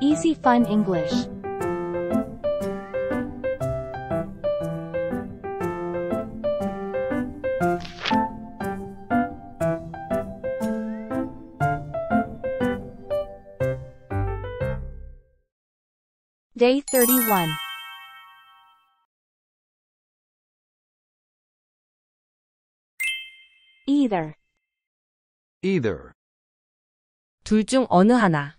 Easy Fun English. Day 31. Either. Either. 둘 중 어느 하나.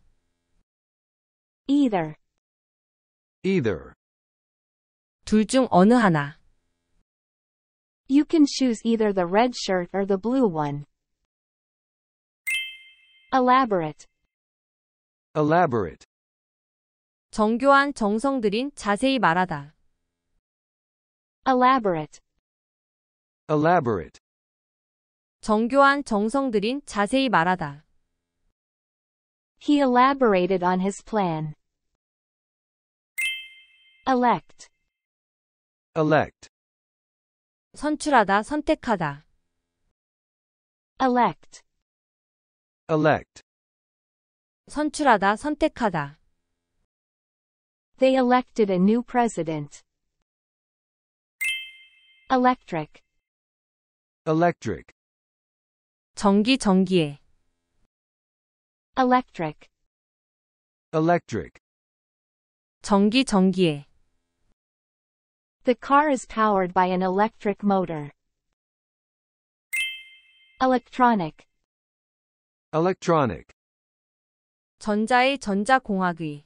Either. Either. 둘 중 어느 하나. You can choose either the red shirt or the blue one. Elaborate. Elaborate. 정교한 정성 들인 자세히 말하다. Elaborate. Elaborate. 정교한 정성 들인 자세히 말하다. He elaborated on his plan. Elect. Elect. 선출하다 선택하다. Elect. Elect. 선출하다 선택하다. They elected a new president. Electric. Electric. 전기 전기에. Electric. Electric. 전기 전기에. The car is powered by an electric motor. Electronic. Electronic. 전자의 전자공학의.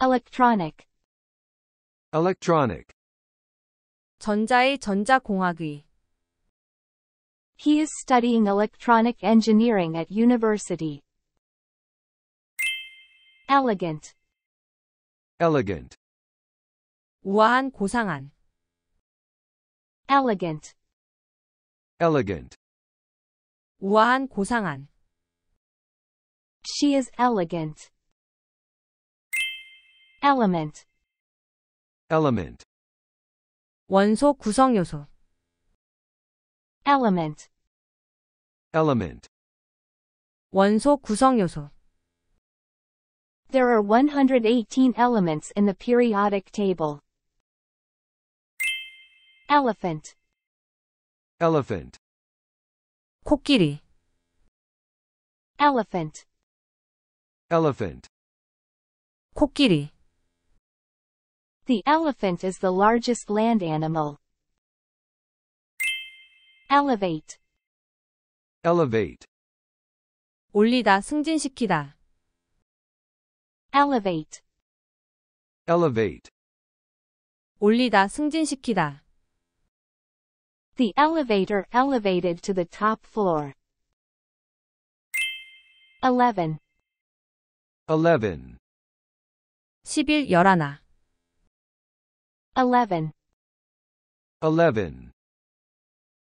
Electronic. Electronic. 전자의 전자공학의. He is studying electronic engineering at university. Elegant. Elegant. 우아한 고상한. Elegant. Elegant. 우아한 고상한. She is elegant. Element. Element. 원소 구성 요소. Element. Element. 원소 구성 요소. There are 118 elements in the periodic table. Elephant. Elephant. 코끼리. Elephant. Elephant. 코끼리. The elephant is the largest land animal. Elevate. Elevate. 올리다 승진시키다. Elevate. Elevate. 올리다 승진시키다. The elevator elevated to the top floor. 11. 11. 11 열하나. 11. 11.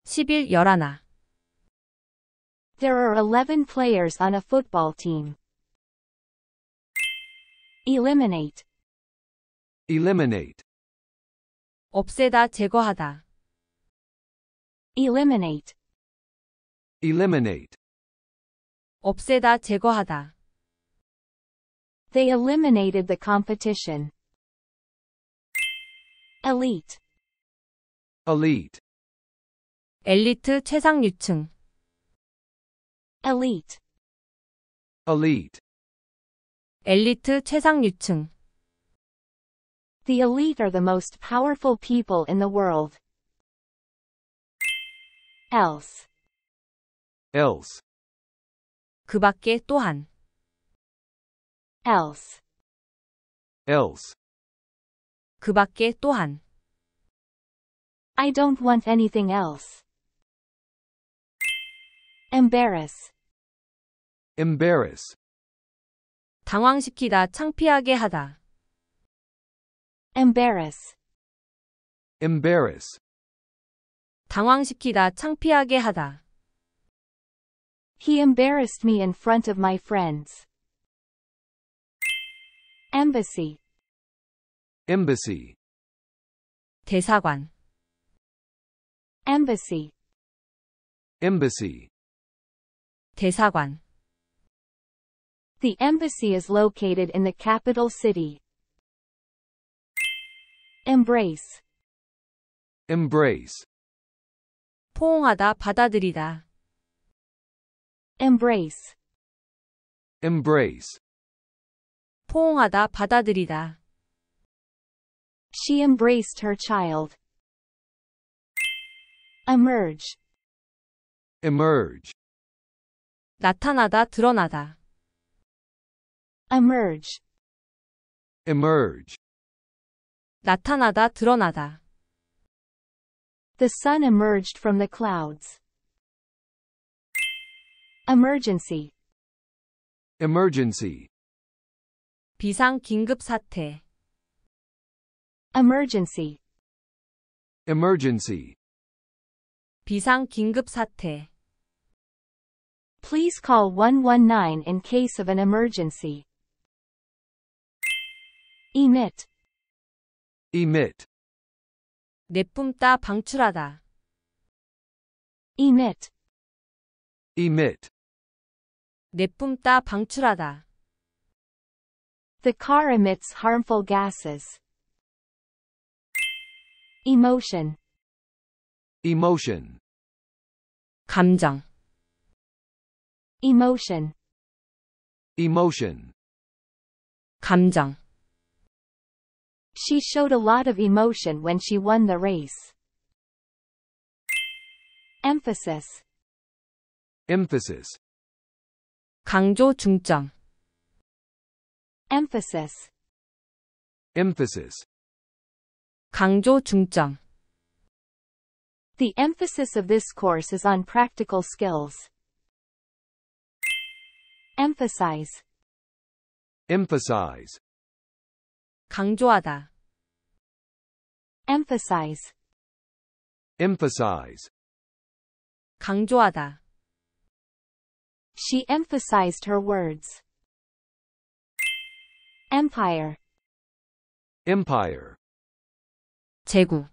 11 열하나. There are 11 players on a football team. Eliminate. Eliminate. 없애다 제거하다. Eliminate. Eliminate. 없애다 제거하다. They eliminated the competition. Elite. Elite. 엘리트 최상류층. Elite. Elite. 엘리트 최상류층. The elite are the most powerful people in the world. Else. Else. 그 밖에 또한. Else. Else. 그 밖에 또한. I don't want anything else. Embarrass. Embarrass. 당황시키다 창피하게 하다. Embarrass. Embarrass. 당황시키다 창피하게 하다. He embarrassed me in front of my friends. Embassy. Embassy. 대사관. Embassy. Embassy. 대사관. The embassy is located in the capital city. Embrace. embrace, 포옹하다 받아들이다. Embrace. embrace, 포옹하다 받아들이다. She embraced her child. Emerge. emerge, 나타나다 드러나다. Emerge. emerge, 나타나다 드러나다. The sun emerged from the clouds. Emergency. emergency, 비상 긴급 사태. Emergency. emergency, 비상 긴급 사태. Please call 119 in case of an emergency. Emit. emit, 내뿜다 방출하다. Emit. emit, 내뿜다 방출하다. The car emits harmful gases. Emotion. emotion, 감정. Emotion. emotion, 감정. She showed a lot of emotion when she won the race. Emphasis. emphasis, 강조 중점. Emphasis. emphasis, 강조 중점. The emphasis of this course is on practical skills. Emphasize. emphasize, 강조하다. Emphasize. emphasize, 강조하다. She emphasized her words. Empire. empire, 제국.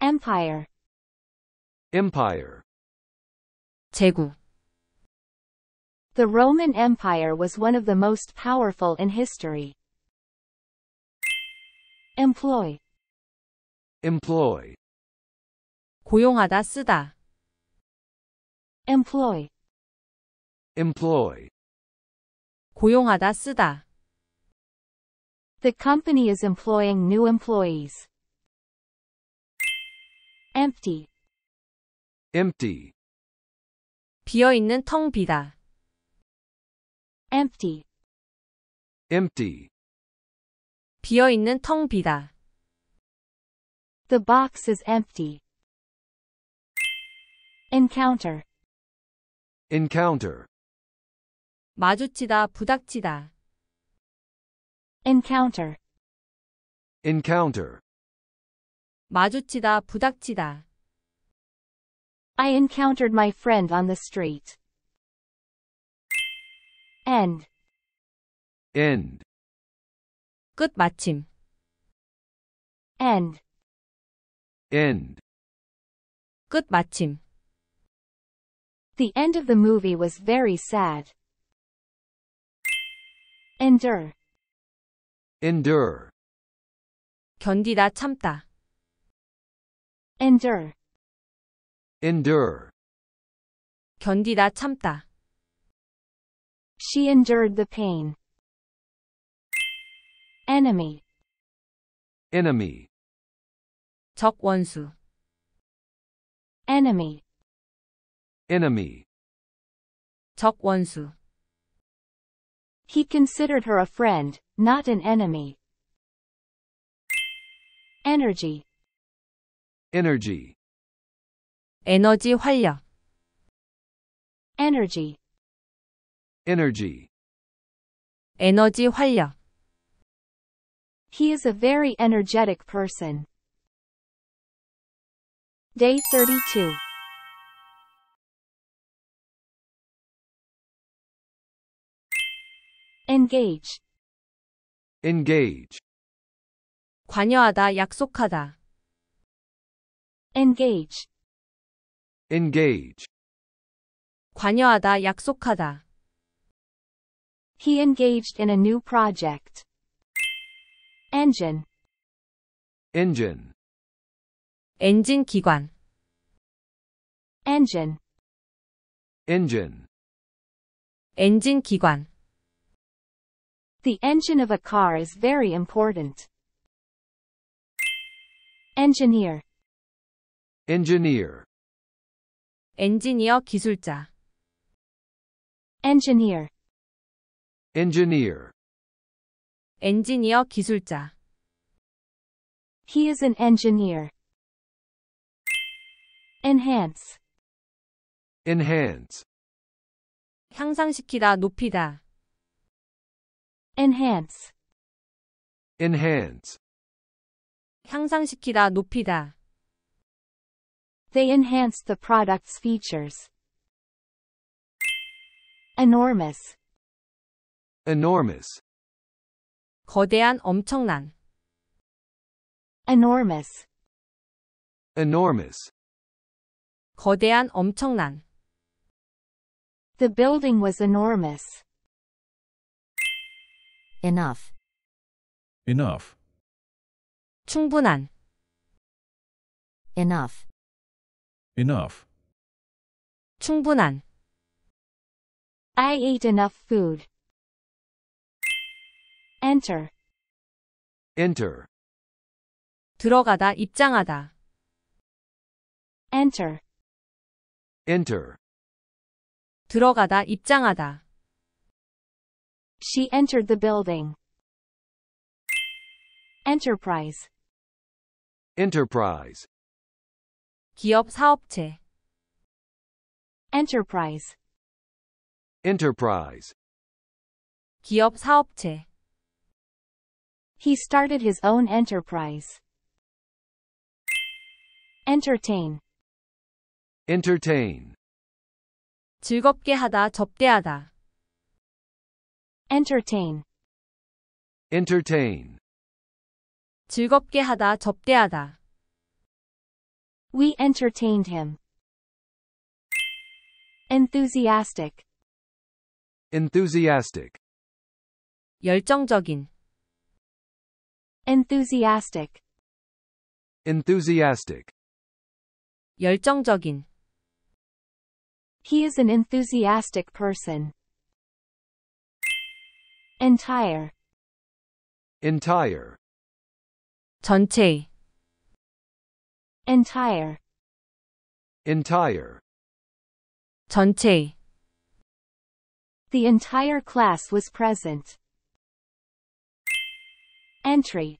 Empire. empire, 제국. The Roman Empire was one of the most powerful in history. Employ. employ, 고용하다 쓰다. Employ. employ, 고용하다 쓰다. The company is employing new employees. Empty. empty, 비어있는 텅 비다. Empty. empty, 비어있는 텅 비다. The box is empty. Encounter. encounter, 마주치다 부닥치다. Encounter. encounter, 마주치다 부닥치다. I encountered my friend on the street. End. end, 끝 마침. End. end, 끝 마침. The end of the movie was very sad. Endure. endure, 견디다 참다. Endure. endure, 견디다 참다. She endured the pain. Enemy. enemy, 적 원수. Enemy. enemy, 적 원수. He considered her a friend, not an enemy. Energy. energy, 에너지 활력. Energy. energy, 에너지 활력. He is a very energetic person. Day 32. Engage. engage, 관여하다 약속하다. Engage. engage, 관여하다 약속하다. He engaged in a new project. Engine. engine, 엔진 기관, Engine. engine, 엔진 기관, The engine of a car is very important. Engineer. engineer, 엔지니어 기술자, Engineer. engineer, 엔지니어 기술자, He is an engineer. Enhance. enhance, 향상시키다, 높이다, Enhance. enhance, 향상시키다, 높이다, They enhance the product's features. Enormous. enormous, 거대한, 엄청난, Enormous. enormous, 거대한, 엄청난, The building was enormous. enough, enough, 충분한, enough, enough, 충분한, I ate enough food. Enter. enter, 들어가다, 입장하다, Enter. enter, 들어가다, 입장하다, She entered the building. Enterprise. enterprise, 기업, 사업체, Enterprise. enterprise, 기업, 사업체, He started his own enterprise. Entertain. entertain, 즐겁게 하다, 접대하다, Entertain. entertain, 즐겁게 하다, 접대하다, We entertained him. Enthusiastic. enthusiastic, 열정적인, Enthusiastic. enthusiastic, 열정적인, He is an enthusiastic person. Entire. entire, 전체의, Entire. entire, 전체의, The entire class was present. Entry.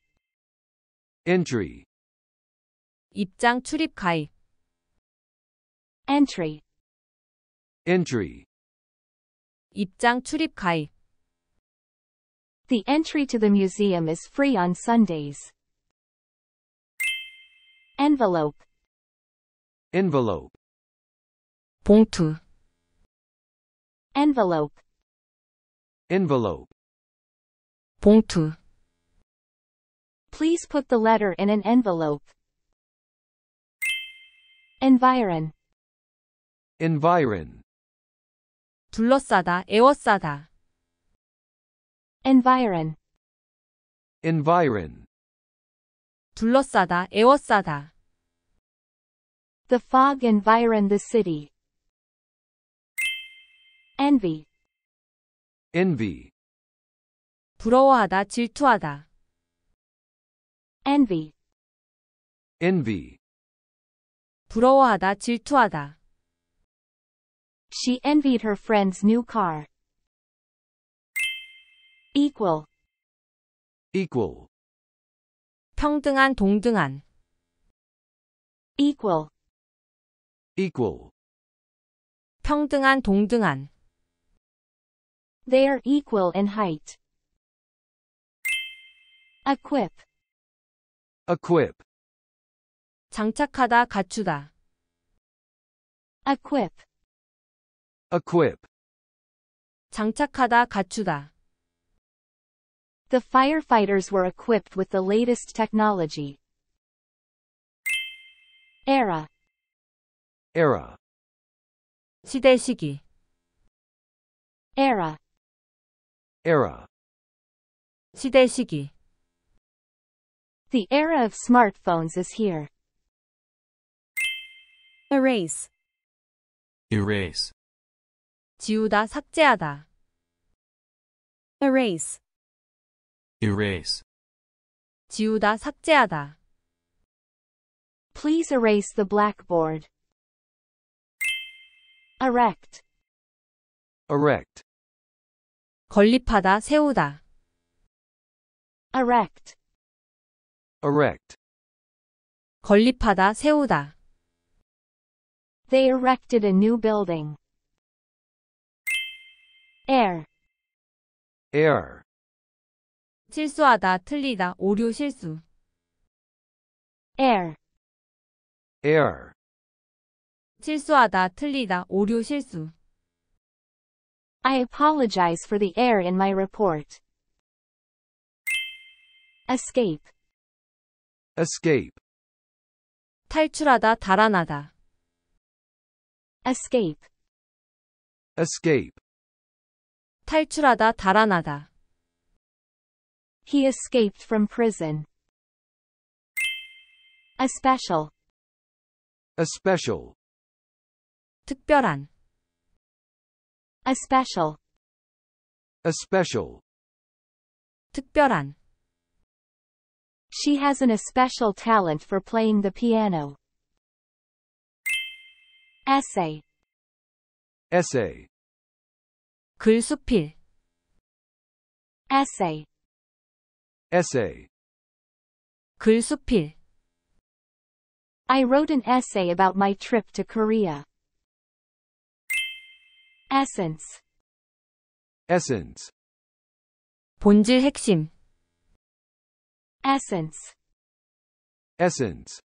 entry, 입장, 출입, 가입, Entry. entry, 입장, 출입, 가입, The entry to the museum is free on Sundays. Envelope. envelope, 봉투, Envelope. envelope, 봉투, Please put the letter in an envelope. Environ. environ, 둘러싸다, 에워싸다, Environ. environ, 둘러싸다, 에워싸다, The fog environed the city. Envy. envy, 부러워하다, 질투하다, Envy. envy, 부러워하다, 질투하다, She envied her friend's new car. Equal. equal, 평등한, 동등한, Equal. equal, 평등한, 동등한, They are equal in height. Equip. equip, 장착하다, 갖추다, Equip. equip, 장착하다, 갖추다, The firefighters were equipped with the latest technology. Era. era, 시대, 시기, Era. Era. 시대 시기. The era of smartphones is here. Erase. erase, 지우다 삭제하다. Erase. erase, 지우다 삭제하다. Please erase the blackboard. Erect. Erect. 건립하다 세우다. Erect. Erect. 건립하다, 세우다. They erected a new building. Err. Err. 실수하다, 틀리다, 오류, 실수. Err. Err. 실수하다, 틀리다, 오류, 실수. I apologize for the error in my report. Escape Escape. 탈출하다 달아나다. Escape. Escape. 탈출하다 달아나다. He escaped from prison. A special. A special. 특별한. A special. A special. 특별한. She has an especial talent for playing the piano. Essay. Essay. 글수필. Essay. Essay. 글수필. I wrote an essay about my trip to Korea. Essence. Essence. 본질 핵심. Essence. Essence.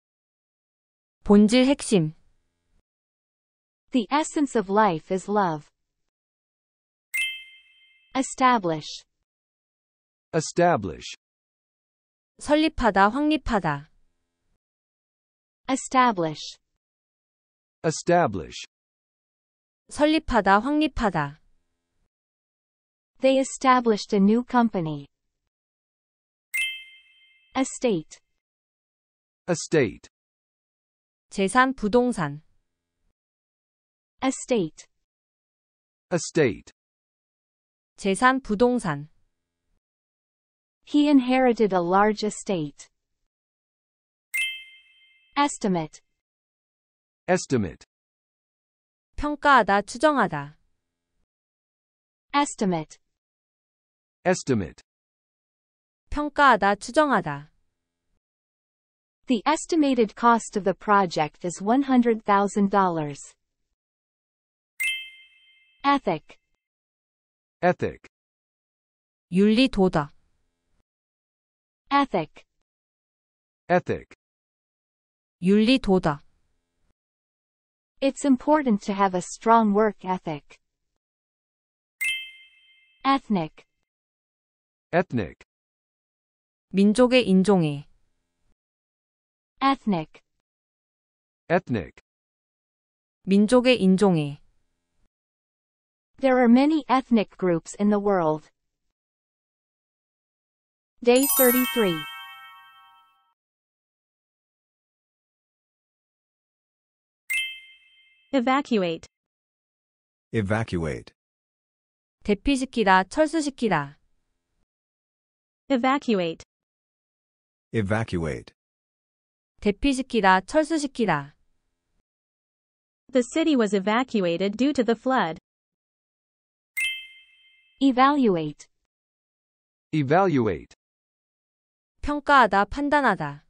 본질 핵심. The essence of life is love. Establish. Establish. 설립하다 확립하다. Establish. Establish. 설립하다 확립하다. They established a new company. Estate. Estate. 재산 부동산. Estate. Estate. 재산 부동산. He inherited a large estate. Estimate. Estimate. 평가하다 추정하다. Estimate. Estimate. 평가하다 추정하다. The estimated cost of the project is $100,000. Ethic. Ethic. 윤리 도덕. Ethic. Ethic. 윤리 도덕. It's important to have a strong work ethic. Ethnic. Ethnic. 민족의 인종의. Ethnic. Ethnic. 민족의 인종의. There are many ethnic groups in the world. Day 33. Evacuate. Evacuate. 대피시키다 철수시키다. Evacuate. Evacuate. 대피시키다 철수시키다. The city was evacuated due to the flood. Evaluate. Evaluate. 평가하다 판단하다.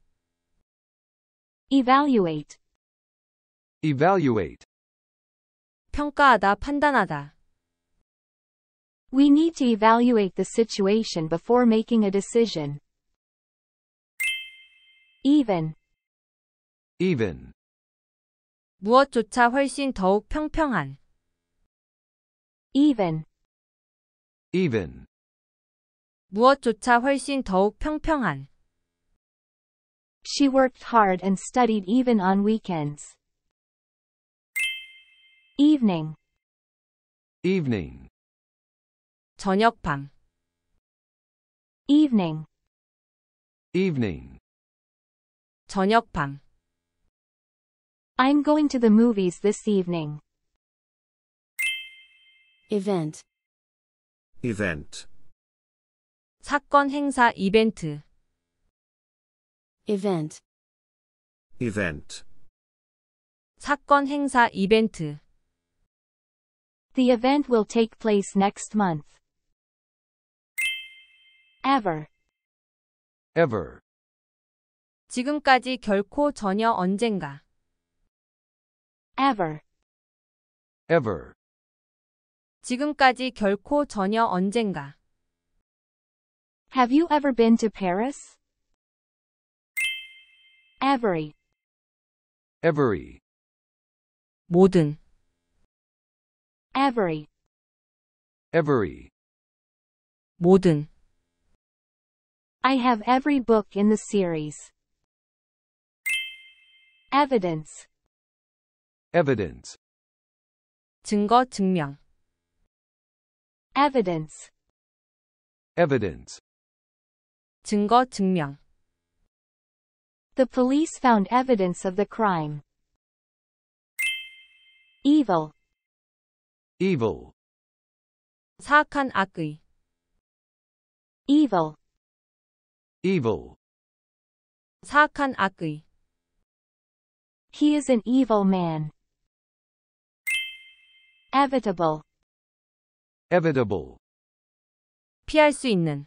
Evaluate. Evaluate. 평가하다 판단하다. We need to evaluate the situation before making a decision. Even. Even. 무엇조차 훨씬 더욱 평평한. Even. Even. 무엇조차 훨씬 더욱 평평한. She worked hard and studied even on weekends. Evening. Evening. 저녁 밤. Evening. evening, 저녁밤, I'm going to the movies this evening. event, event, 사건 행사 이벤트, event, event, 사건 행사 이벤트, The event will take place next month. Ever. ever, 지금까지 결코 전혀 언젠가, Ever. ever, 지금까지 결코 전혀 언젠가, Have you ever been to Paris? Every. every, 모든, Every. every, 모든, I have every book in the series. Evidence. evidence, 증거 증명, Evidence. evidence, 증거 증명, The police found evidence of the crime. Evil. evil, 사악한 악의, Evil. evil, 사악한 악의, He is an evil man. Evitable. evitable, 피할 수 있는,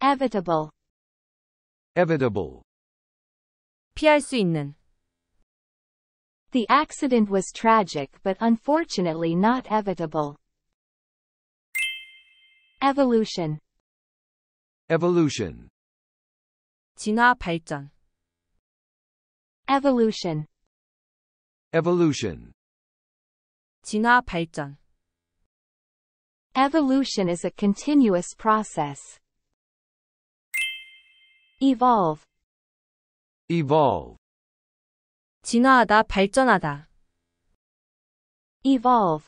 Evitable. evitable, 피할 수 있는, The accident was tragic but unfortunately not evitable. Evolution. evolution, 진화 발전, Evolution. evolution, 진화 발전, Evolution is a continuous process. Evolve. evolve, 진화하다 발전하다, Evolve.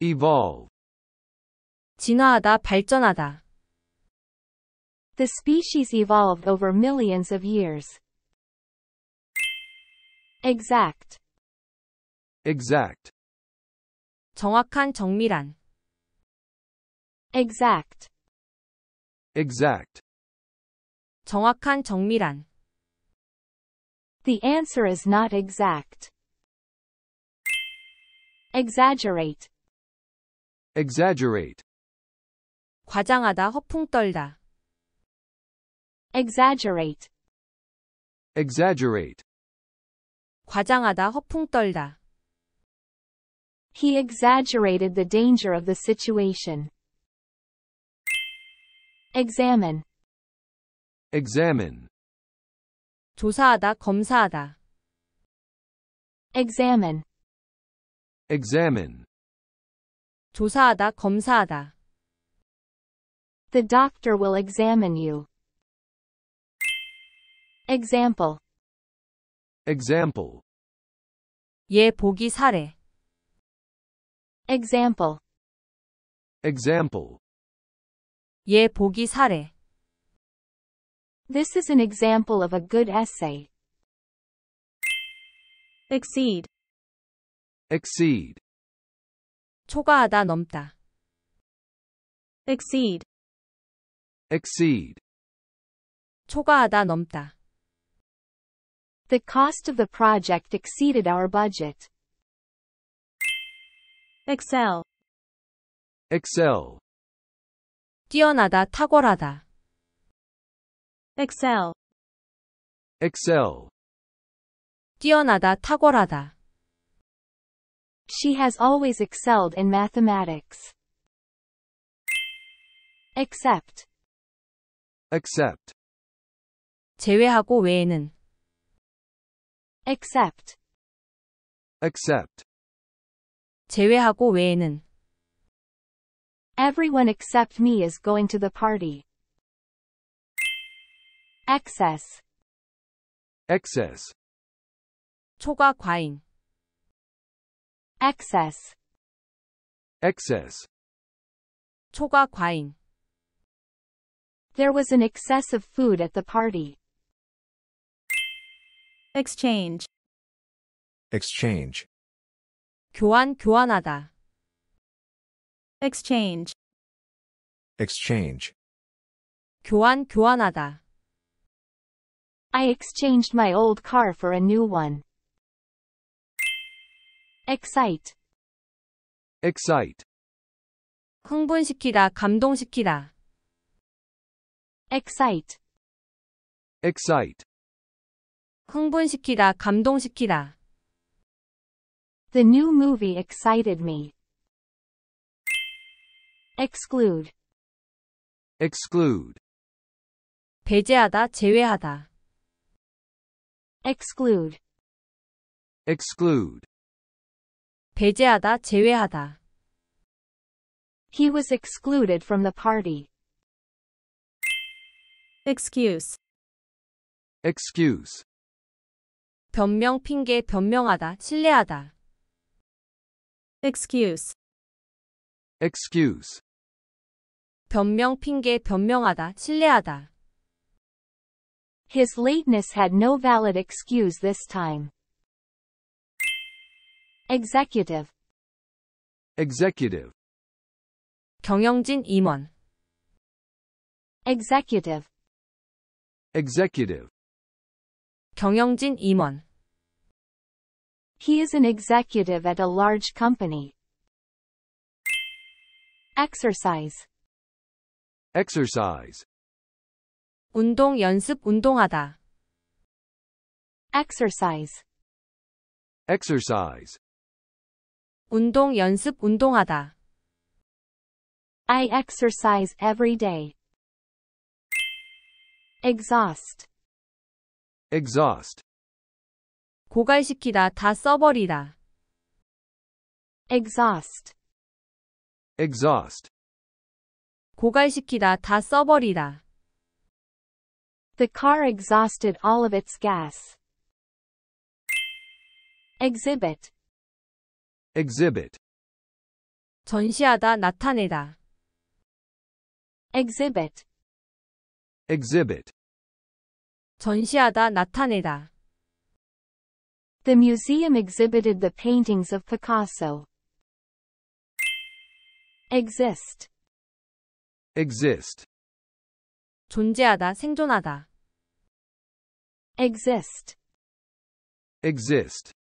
evolve, 진화하다 발전하다, The species evolved over millions of years. Exact. exact, 정확한 정밀한, Exact. exact, 정확한 정밀한, The answer is not exact. Exaggerate. exaggerate, 과장하다 허풍 떨다, Exaggerate. exaggerate, 과장하다 허풍 떨다, He exaggerated the danger of the situation. Examine. examine, 조사하다 검사하다, Examine. examine, 조사하다 검사하다, The doctor will examine you. Example. example, 예 보기 사례, Example. example, 예 보기 사례, This is an example of a good essay. exceed, exceed, 초과하다 넘다, exceed, exceed, 초과하다 넘다, The cost of the project exceeded our budget. excel, excel, 뛰어나다 탁월하다, excel, excel, 뛰어나다 탁월하다, She has always excelled in mathematics. Except. accept, 제외하고 외에는, Except. accept, 제외하고 외에는, Everyone except me is going to the party. Excess. excess, 초과 과잉, Excess. excess, 초과 과잉, There was an excess of food at the party. exchange, exchange, 교환, 교환하다. exchange, exchange, 교환, 교환하다. I exchanged my old car for a new one. Excite. excite, 흥분시키다, 감동시키다. Excite. excite, 흥분시키다, 감동시키다. The new movie excited me. Exclude. exclude, 배제하다, 제외하다. Exclude. exclude, 배제하다, 제외하다. He was excluded from the party. excuse, excuse, 변명, 핑계, 변명하다, 신뢰하다. excuse, excuse, 변명, 핑계, 변명하다, 신뢰하다. His lateness had no valid excuse this time. Executive. executive, 경영진 임원. Executive. executive, 경영진 임원. He is an executive at a large company. Exercise. exercise, 운동, 연습, 운동하다. Exercise. exercise, 운동, 연습, 운동하다. I exercise every day. Exhaust. exhaust, 고갈시키다, 다 써버리다. Exhaust. exhaust, 고갈시키다, 다 써버리다. The car exhausted all of its gas. Exhibit. exhibit, 전시하다, 나타내다. Exhibit. exhibit, 전시하다, 나타내다. The museum exhibited the paintings of Picasso. Exist. exist, 존재하다, 생존하다. Exist. exist,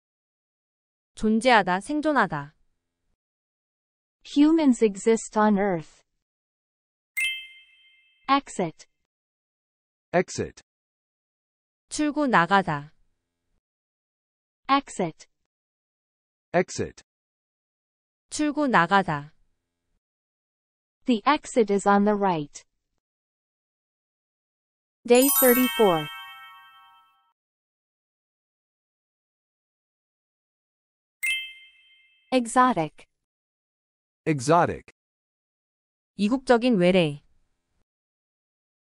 존재하다, 생존하다. Humans exist on Earth. Exit. exit, 출구, 나가다. Exit. exit, 출구, 나가다. The exit is on the right. Day 34. Exotic. exotic, 이국적인 외래.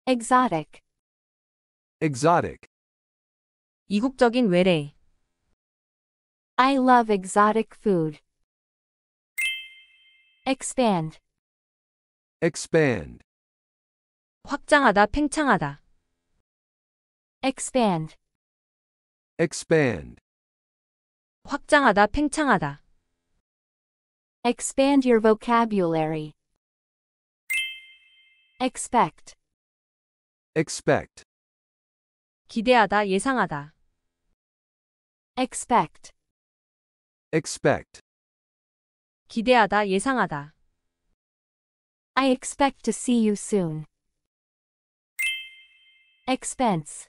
Exotic. exotic, 이국적인 외래. I love exotic food. Expand. expand, 확장하다, 팽창하다. Expand. expand, 확장하다, 팽창하다. Expand your vocabulary. Expect. expect, 기대하다, 예상하다. Expect. expect, 기대하다, 예상하다. I expect to see you soon. Expense.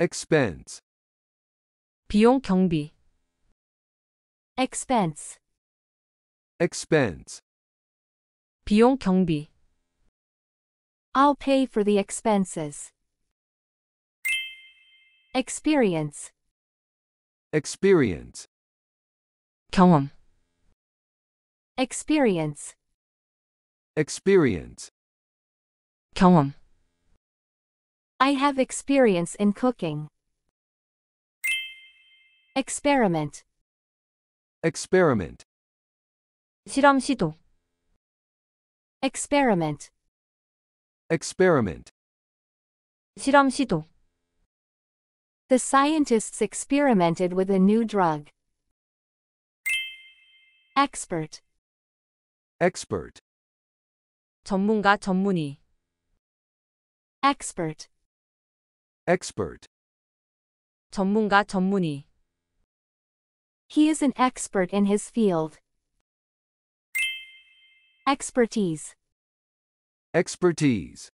expense, 비용, 경비. Expense. expense, 비용, 경비. I'll pay for the expenses. Experience. experience, 경험. Experience. experience, 경험. I have experience in cooking. Experiment. experiment, 실험, 시도. Experiment. experiment, 실험 시도, The scientists experimented with a new drug. Expert. expert, 전문가 전문의, Expert. expert, 전문가 전문의, He is an expert in his field. Expertise. expertise,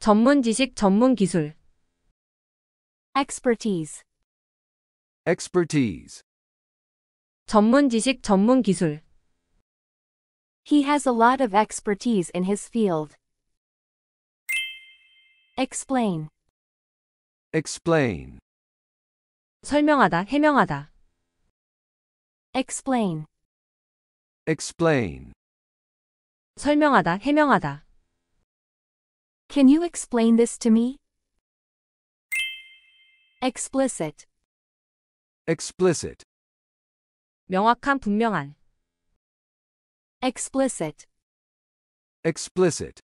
전문 지식 전문 기술, Expertise. expertise, 전문 지식 전문 기술, He has a lot of expertise in his field. Explain. explain, 설명하다 해명하다, Explain. explain, 설명하다 해명하다, Can you explain this to me? Explicit. explicit, 명확한 분명한, Explicit. explicit,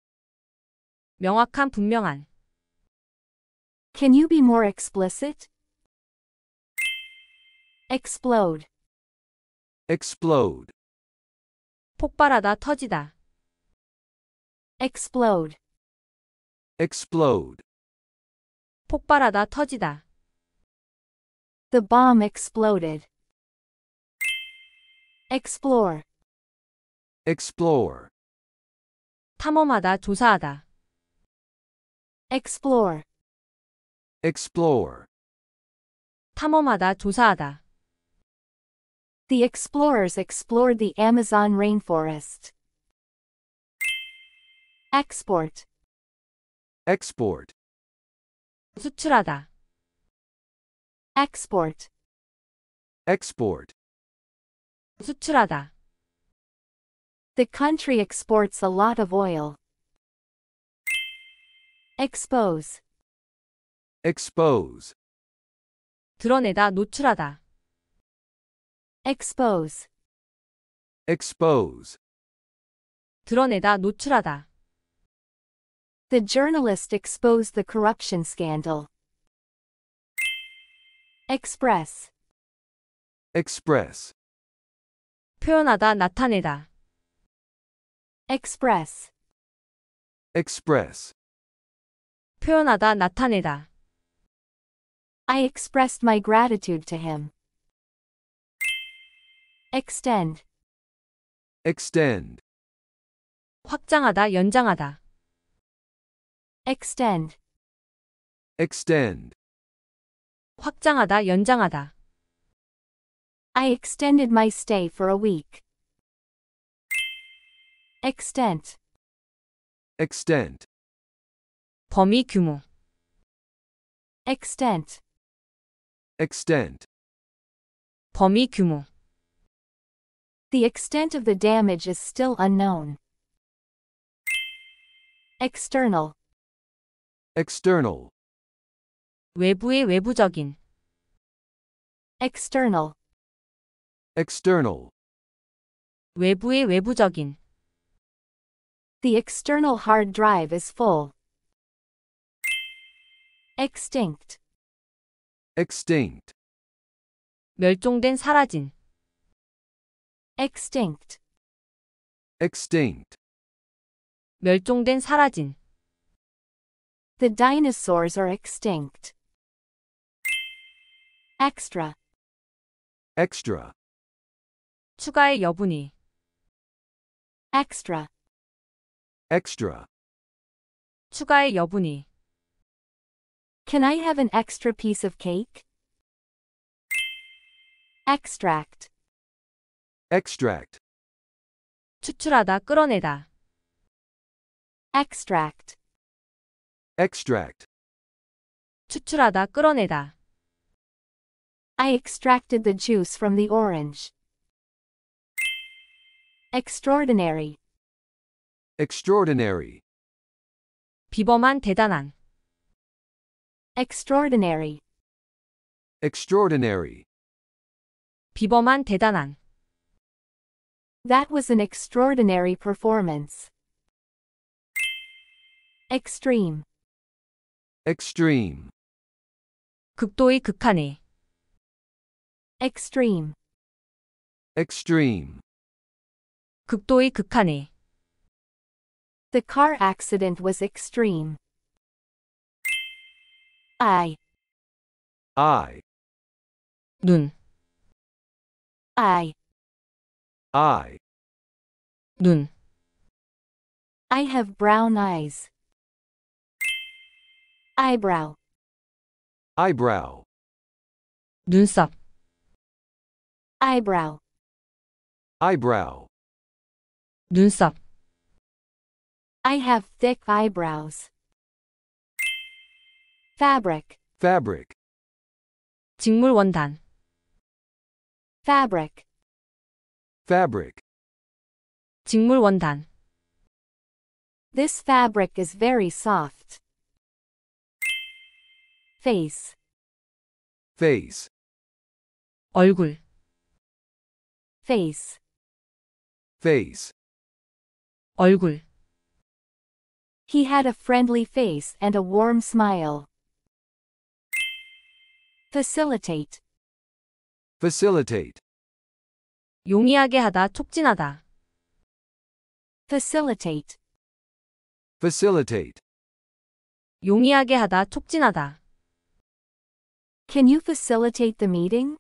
명확한 분명한, Can you be more explicit? Explode. explode, 폭발하다 터지다, Explode. explode, 폭발하다 터지다, The bomb exploded. Explore. explore, 탐험하다 조사하다, Explore. explore, 탐험하다 조사하다, The explorers explored the Amazon rainforest. Export. export, 수출하다, Export. export, 수출하다, The country exports a lot of oil. Expose. expose, 드러내다 노출하다, Expose. expose, 드러내다 노출하다, The journalist exposed the corruption scandal. Express. express, 표현하다 나타내다, Express. express, 표현하다 나타내다, I expressed my gratitude to him. Extend. extend, 확장하다 연장하다, Extend. extend, 확장하다 연장하다, I extended my stay for a week. Extent. extent, 범위 규모, Extent. extent, 범위 규모, The extent of the damage is still unknown. External. external, 외부의 외부적인, External. external, 외부의 외부적인, The external hard drive is full. Extinct. extinct, 멸종된 사라진, Extinct. extinct, 멸종된 사라진, The dinosaurs are extinct. Extra. extra, 추가의 여분이, Extra. extra, 추가의 여분이, Can I have an extra piece of cake? Extract. extract, 추출하다 끌어내다, Extract. extract, 추출하다 끌어내다, I extracted the juice from the orange. Extraordinary. extraordinary, 비범한 대단한, Extraordinary. extraordinary, 비범한 대단한, That was an extraordinary performance. extreme, extreme, 극도의 극한에, extreme. Extreme. 극도의 극한의. The car accident was extreme. Eye. Eye. 눈. Eye. Eye. 눈. I have brown eyes. eyebrow. Eyebrow. 눈썹 eyebrow, eyebrow. 눈썹, I have thick eyebrows. Fabric, Fabric, 직물 원단, fabric, fabric. 직물 원단, this fabric is very soft. Face, Face, 얼굴, face, face. 얼굴, he had a friendly face and a warm smile. Facilitate, Facilitate, 용이하게 하다, 촉진하다, facilitate, facilitate. 용이하게 하다, 촉진하다, can you facilitate the meeting?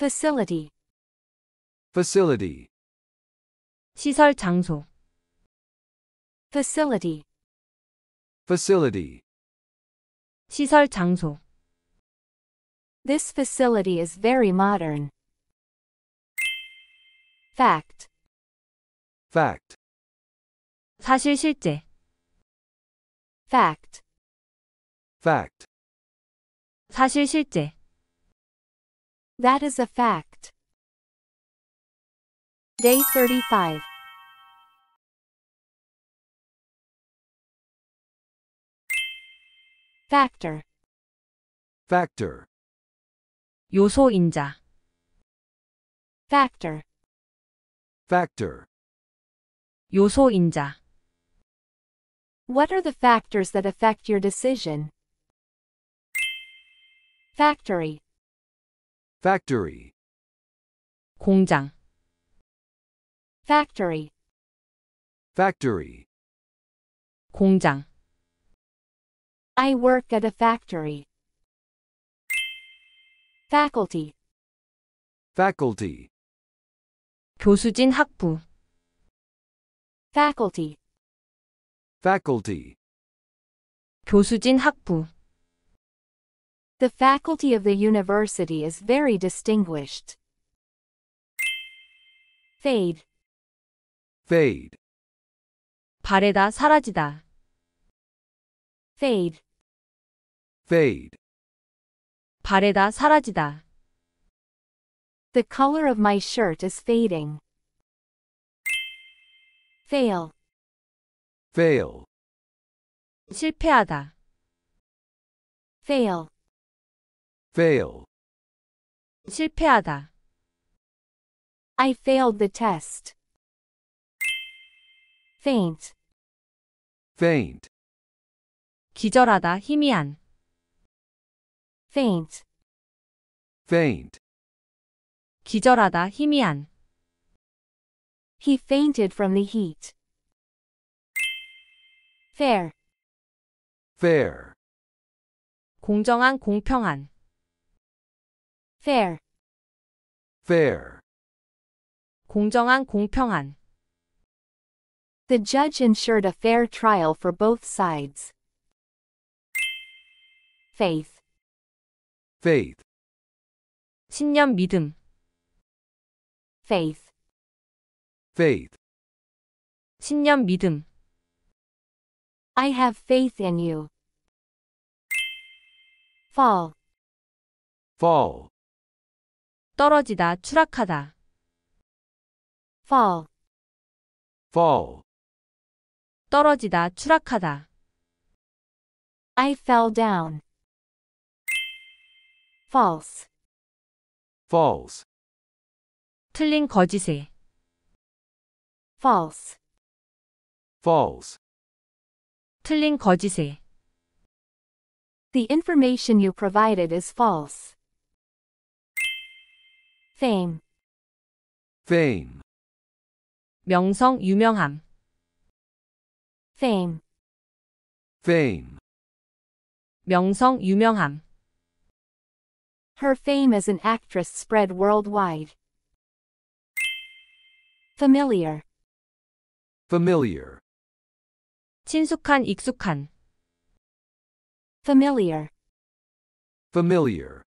Facility, Facility, 시설 장소, facility, facility. 시설 장소, this facility is very modern. Fact, Fact, 사실 실제, fact, fact. 사실 실제, that is a fact. Day 35. Factor, Factor, 요소인자, factor, factor. 요소인자, what are the factors that affect your decision? Factory, Factory, 공장, factory, factory. 공장, I work at a factory. Faculty, Faculty, 교수진 학부, faculty, faculty. 교수진 학부, the faculty of the university is very distinguished. Fade, Fade, 바래다, 사라지다, fade, fade. 바래다, 사라지다, the color of my shirt is fading. Fail, Fail, 실패하다, fail, fail. 실패하다, I failed the test. Faint, Faint, 기절하다, 희미한, faint, faint. 기절하다, 희미한, he fainted from the heat. Fair, Fair, 공정한, 공평한, fair, fair. 공정한, 공평한, the judge ensured a fair trial for both sides. Faith, Faith, 신념, 믿음, faith, faith. 신념, 믿음, I have faith in you. Fall, Fall, 떨어지다, 추락하다, fall, fall. 떨어지다, 추락하다, I fell down. False, False, 틀린 거짓에, false, false, 틀린 거짓에, The information you provided is false. Fame. fame, 명성, 유명함, Fame. fame, 명성, 유명함, Her fame as an actress spread worldwide. Familiar. familiar, 친숙한, 익숙한, Familiar. familiar,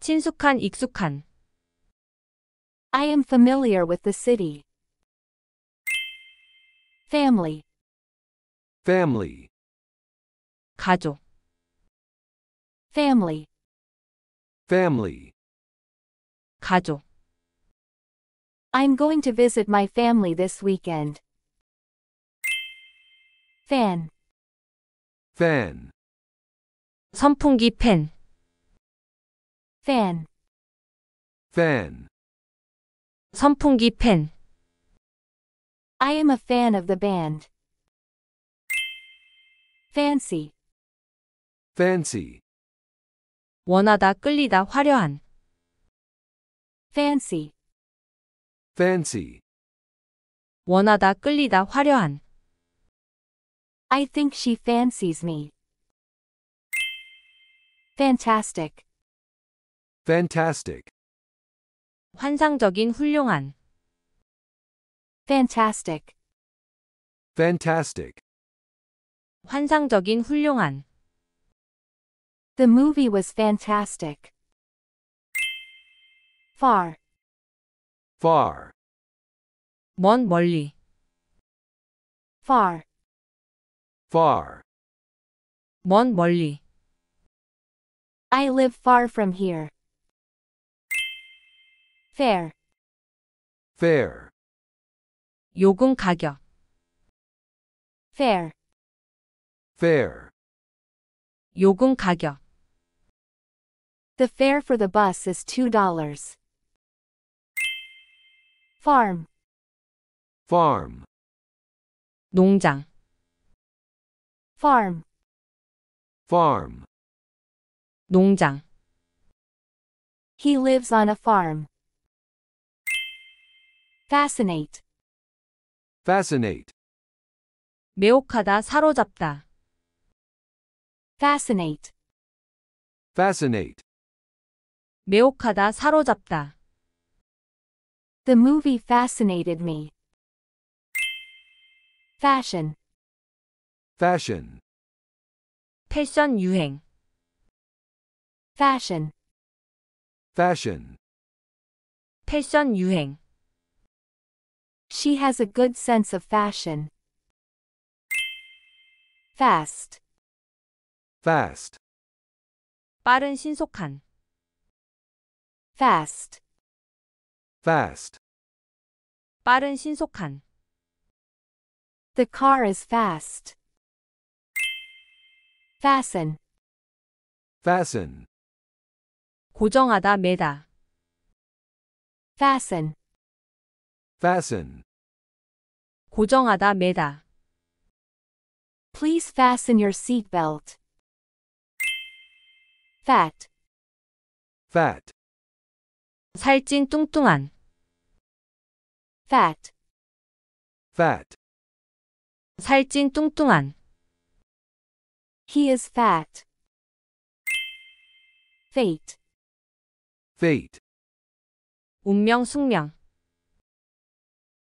친숙한, 익숙한, I am familiar with the city. Family. family, 가족, Family. family, 가족, I'm going to visit my family this weekend. Fan. fan, 선풍기 팬, Fan. fan, 선풍기 팬, I am a fan of the band. Fancy. fancy, 원하다, 끌리다, 화려한, Fancy. fancy, 원하다, 끌리다, 화려한, I think she fancies me. Fantastic. fantastic, 환상적인, 훌륭한, Fantastic. fantastic, 환상적인, 훌륭한, The movie was fantastic. Far. far, 먼, 멀리, Far. far, 먼, 멀리, I live far from here. fare. fare. 요금 가격. fare. fare. 요금 가격. The fare for the bus is $2. farm. farm. 농장. farm. farm. 농장. He lives on a farm Fascinate. fascinate, 매혹하다, 사로잡다, Fascinate. fascinate, 매혹하다, 사로잡다, The movie fascinated me. Fashion. fashion, 패션, 유행, Fashion. fashion, 패션, 유행, She has a good sense of fashion. Fast. fast, 빠른, 신속한, Fast. fast, 빠른, 신속한, The car is fast. Fasten. fasten, 고정하다, 매다, Fasten. fasten, 고정하다, 매다, Please fasten your seatbelt. Fat. fat, 살찐, 뚱뚱한, Fat. fat, 살찐, 뚱뚱한, He is fat. Fate. fate, 운명, 숙명,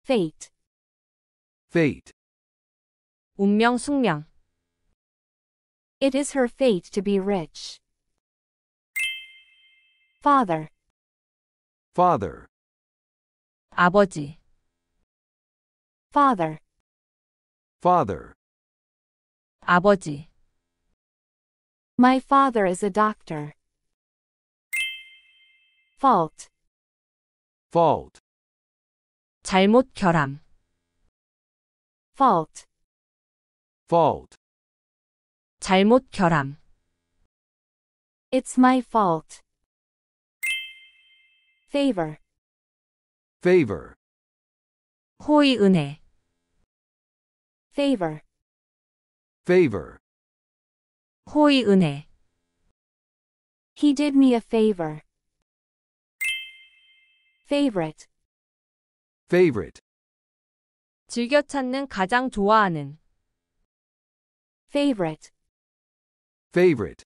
Fate. fate, 운명, 숙명, It is her fate to be rich. Father. father, 아버지, Father. father, 아버지, My father is a doctor. Fault. fault, 잘못, 결함, Fault. fault, 잘못, 결함, It's my fault. Favor. favor, 호의, 은혜, favor, favor, 호의 은혜, he did me a favor. Favorite, favorite, 즐겨 찾는 가장 좋아하는, favorite, favorite,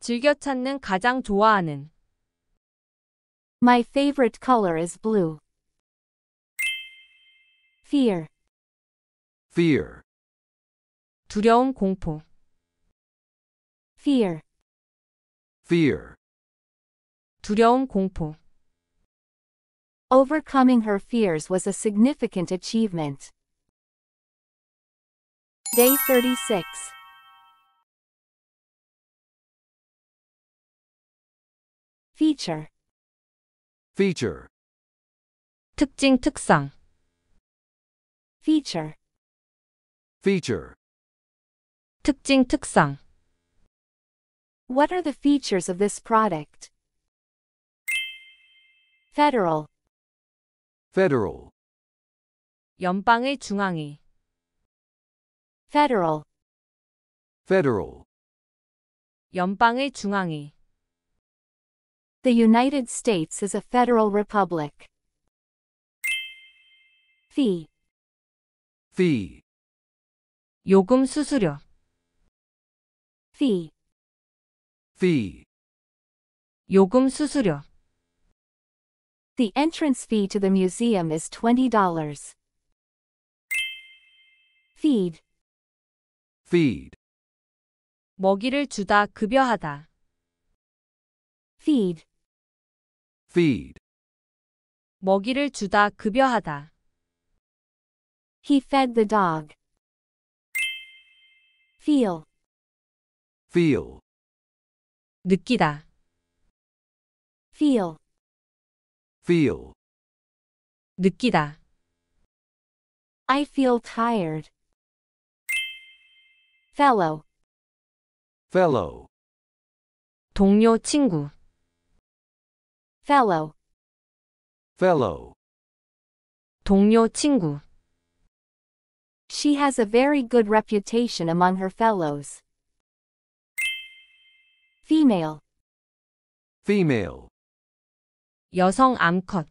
즐겨 찾는 가장 좋아하는, my favorite color is blue. Fear, fear, 두려움 공포, fear, fear, 두려움 공포, overcoming her fears was a significant achievement. Day 36. Feature, feature, 특징 특성, feature, feature, 특징 특성, What are the features of this product? Federal, federal, 연방의 중앙위, federal, federal, 연방의 중앙위, the United States is a federal republic. Fee, fee, 요금 수수료, fee, fee, 요금 수수료, the entrance fee to the museum is $20. Feed, feed, 먹이를 주다 급여하다, feed, feed, 먹이를 주다 급여하다, he fed the dog. Feel, feel, 느끼다, feel, feel, 느끼다, I feel tired. Fellow, fellow, 동료 친구, fellow, fellow, 동료 친구, she has a very good reputation among her fellows. Female, female, 여성 암컷,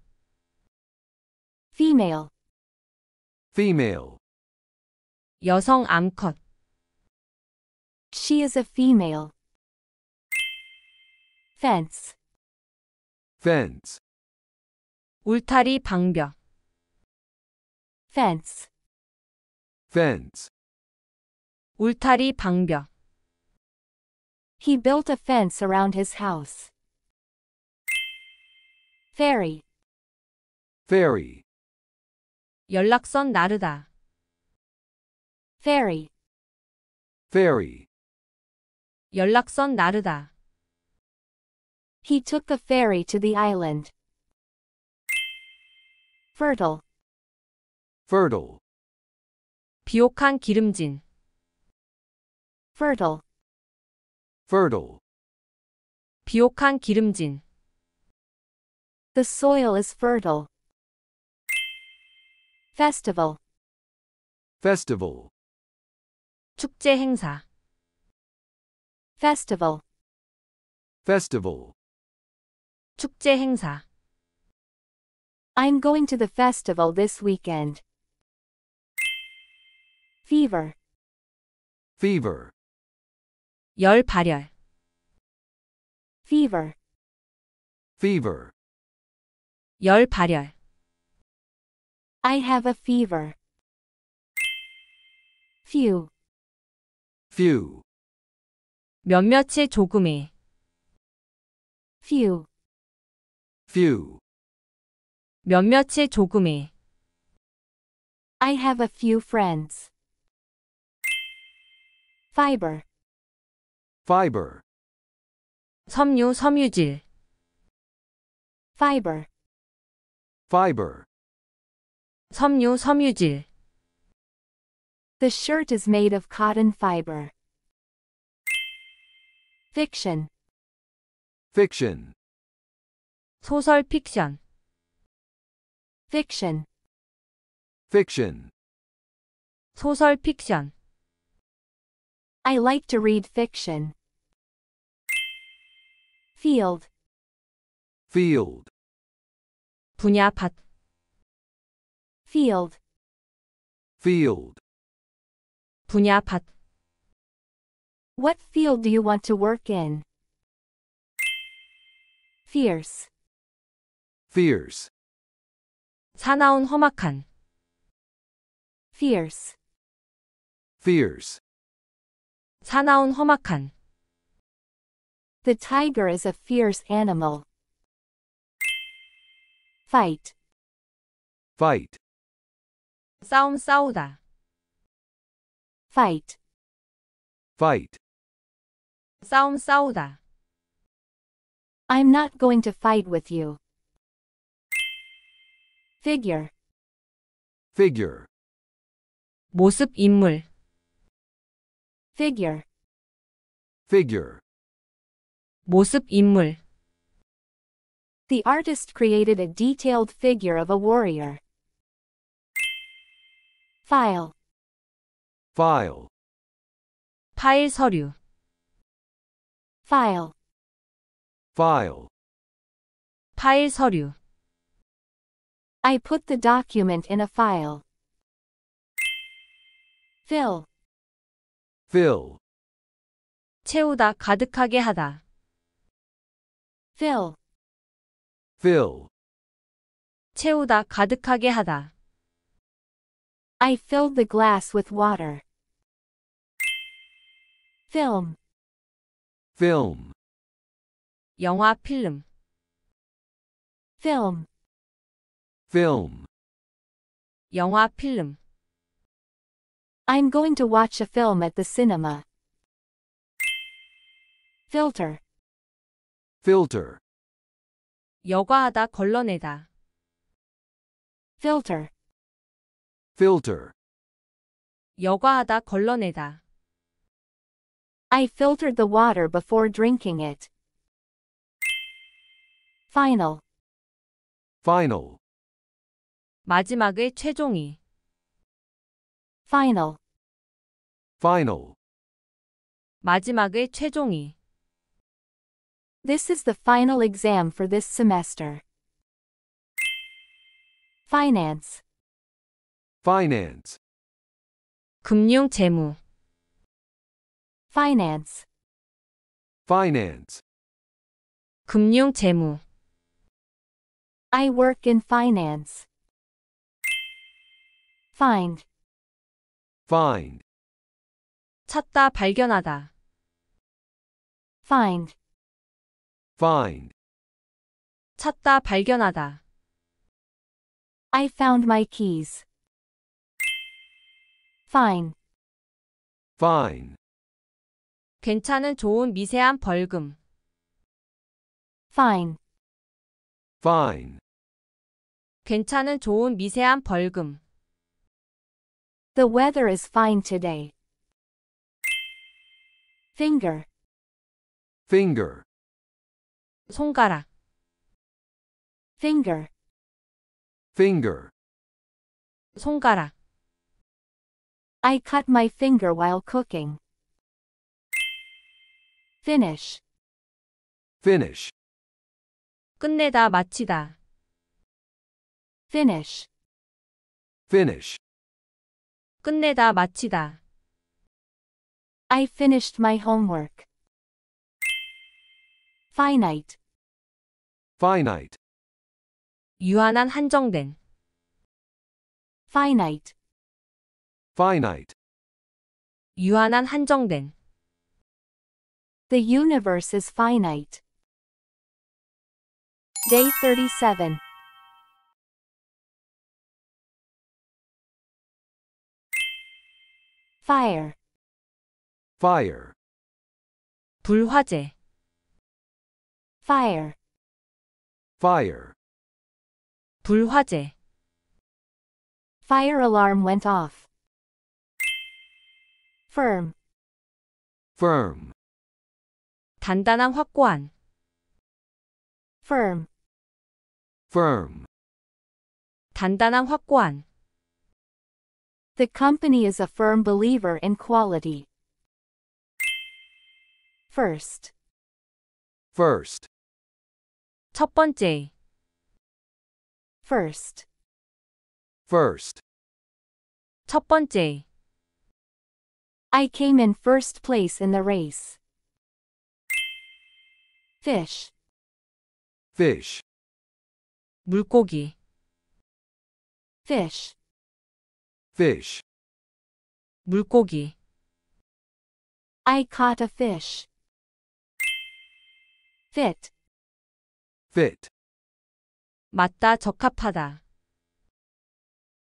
female, female, 여성 암컷, she is a female. Fence, fence, 울타리 방벽, fence, fence, 울타리 방벽, he built a fence around his house. Ferry, ferry, 연락선 나르다, ferry, ferry, 연락선 나르다, he took the ferry to the island. Fertile, fertile, 비옥한 기름진, fertile, fertile, 비옥한 기름진, the soil is fertile. Festival, festival, 축제 행사, festival, festival, 축제 행사, I'm going to the festival this weekend. Fever, fever, 열 발열, fever, fever, 열 발열, I have a fever. Few, few, 몇몇의 조금의, few, few, 몇몇의 조금의, I have a few friends. Fiber, fiber, 섬유 섬유질, fiber, fiber, 섬유 섬유질, the shirt is made of cotton fiber. Fiction, fiction, 소설 픽션, fiction, fiction, 소설 픽션. I like to read fiction. Field. field, 분야밭. Field. field, 분야밭. What field do you want to work in? Fierce. fierce, 사나운 험악한. Fierce. fierce, 사나운 험악한. The tiger is a fierce animal. Fight. fight, 싸움 싸우다. Fight. fight, 싸움 싸우다. I'm not going to fight with you. Figure. figure, 모습 인물. Figure. figure, 모습 인물. The artist created a detailed figure of a warrior. File. file, 파일 서류. File. file, 파일 서류. I put the document in a file. Fill. fill, 채우다 가득하게 하다. Fill. fill, 채우다 가득하게 하다. I filled the glass with water. Film. film, 영화 필름. Film. film, 영화 필름. I'm going to watch a film at the cinema. Filter. filter, 여과하다 걸러내다. Filter. filter, 여과하다 걸러내다. I filtered the water before drinking it. Final. final, 마지막의 최종이. Final. final, 마지막의 최종이. This is the final exam for this semester. Finance. finance, 금융 재무. Finance. finance, 금융 재무. I work in finance. Find. find, 찾다 발견하다. Find. find, 찾다 발견하다. I found my keys. Fine. fine, 괜찮은 좋은 미세한 벌금. Fine. fine, 괜찮은 좋은 미세한 벌금. The weather is fine today. Finger. finger, 손가락. Finger. finger, 손가락. I cut my finger while cooking. Finish. finish, 끝내다 마치다. Finish. finish, 끝내다 마치다. I finished my homework. Finite. finite, 유한한 한정된. Finite. finite, 유한한 한정된. The universe is finite. Day 37. Fire. fire, 불화재. Fire. fire, 불화재. Fire alarm went off. Firm. firm, 단단한 확고한. Firm. firm, 단단한 확고한. The company is a firm believer in quality. First. First. 첫 번째, First. First. 첫 번째, I came in first place in the race. Fish. Fish. 물고기, Fish. Fish. 물고기, I caught a fish. Fit. Fit. 맞다 적합하다,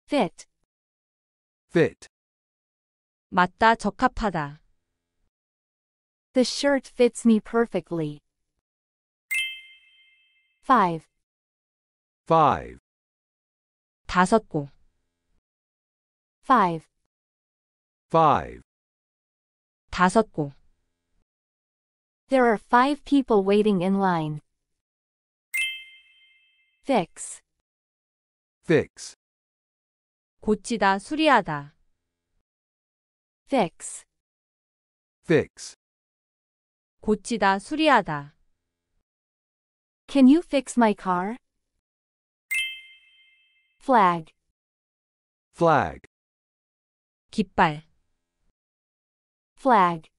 Fit. Fit. 맞다 적합하다, The shirt fits me perfectly. 5. Five. 다섯 곡, 5. Five. 다섯 곡, There are five people waiting in line. Fix. Fix. 고치다 수리하다, Fix. Fix. 고치다 수리하다, Can you fix my car? Flag. Flag. 깃발, Flag.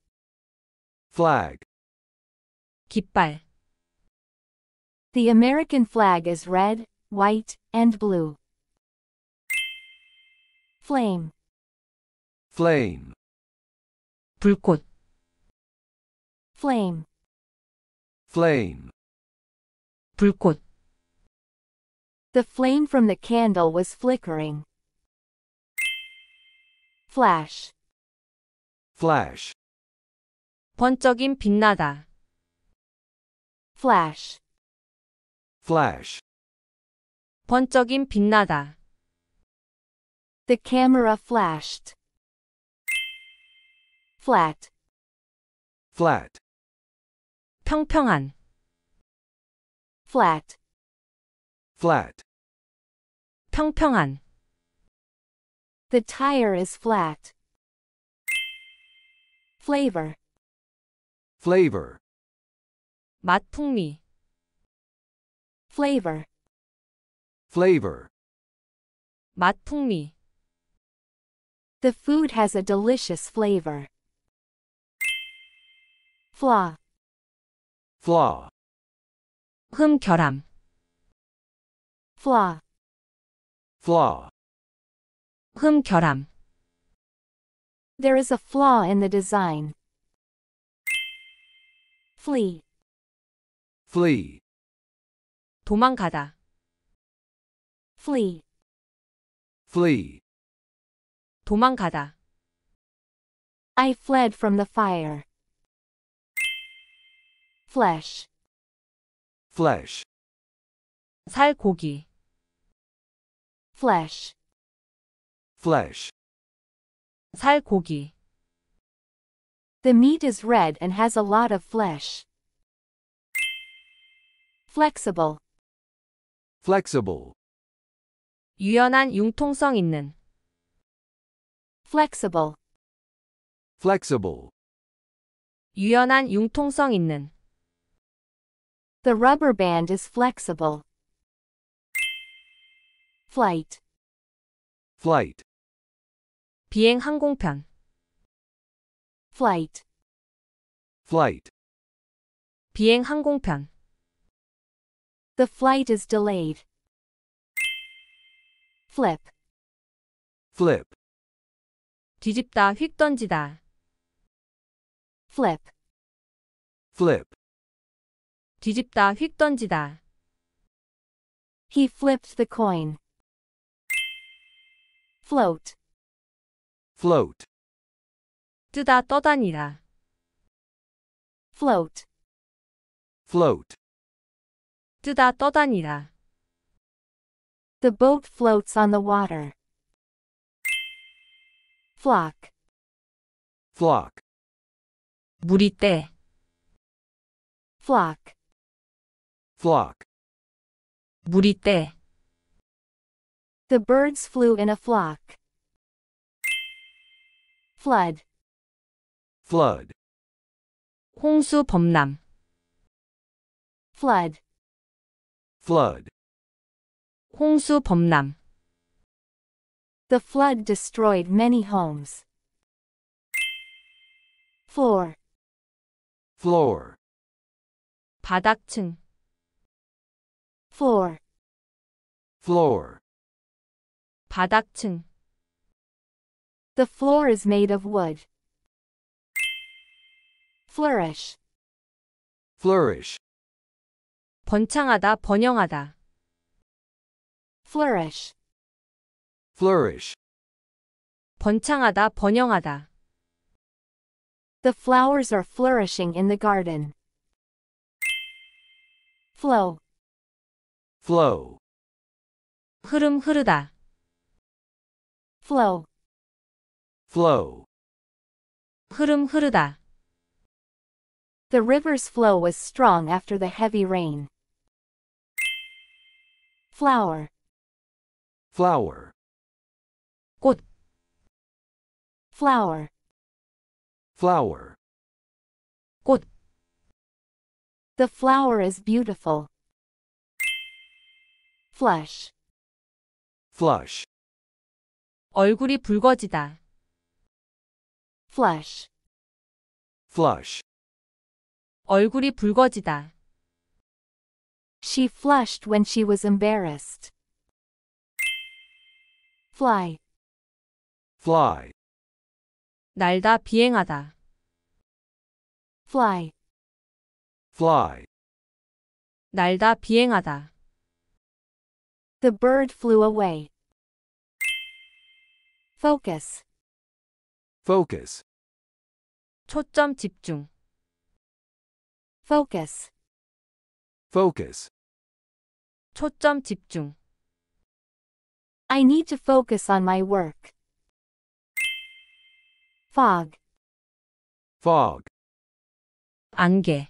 Flag. 깃발, The American flag is red, white, and blue. Flame. Flame. 불꽃, Flame. Flame. 불꽃, The flame from the candle was flickering. Flash. Flash. 번쩍임 빛나다, Flash. Flash. 번쩍임 빛나다, The camera flashed. Flat. Flat. 평평한, Flat. Flat. 평평한, The tire is flat. Flavor. Flavor. 맛 풍미, Flavor. Flavor. 맛 풍미, The food has a delicious flavor. Flaw. Flaw. 흠결함, Flaw. Flaw. 흠결함, There is a flaw in the design. Flee. Flee. 도망가다, Flee. Flee. 도망가다, I fled from the fire. Flesh. Flesh. 살 고기, Flesh. Flesh. 살 고기, The meat is red and has a lot of flesh. Flexible. Flexible. 유연한 융통성 있는, Flexible. Flexible. 유연한 융통성 있는, The rubber band is flexible. Flight. Flight. 비행 항공편, Flight. Flight. 비행 항공편, The flight is delayed. Flip. Flip. 뒤집다 휙 던지다, Flip. Flip. 뒤집다 휙 던지다, He flipped the coin. Float. Float. 뜨다 떠다니다, Float. Float. 뜨다 떠다니다, The boat floats on the water. Flock. Flock. 물이 때, Flock. Flock. 물이 때, The birds flew in a flock. flood, flood, 홍수 범람, flood, flood, 홍수 범람, the flood destroyed many homes. Floor, floor, 바닥층, floor, floor, 바닥층, the floor is made of wood. Flourish, flourish, 번창하다, 번영하다, flourish, flourish, 번창하다, 번영하다, the flowers are flourishing in the garden. Flow, flow, 흐름 흐르다, flow, flow, 흐름 흐르다, the river's flow was strong after the heavy rain. Flower, flower, 꽃, flower, flower, 꽃, the flower is beautiful. Flush, flush, 얼굴이 붉어지다, flush, flush, 얼굴이 붉어지다, she flushed when she was embarrassed. Fly, fly, 날다, 비행하다, fly, fly, 날다, 비행하다, the bird flew away. Focus, focus, 초점 집중, focus, focus, 초점 집중, I need to focus on my work. Fog, fog, 안개,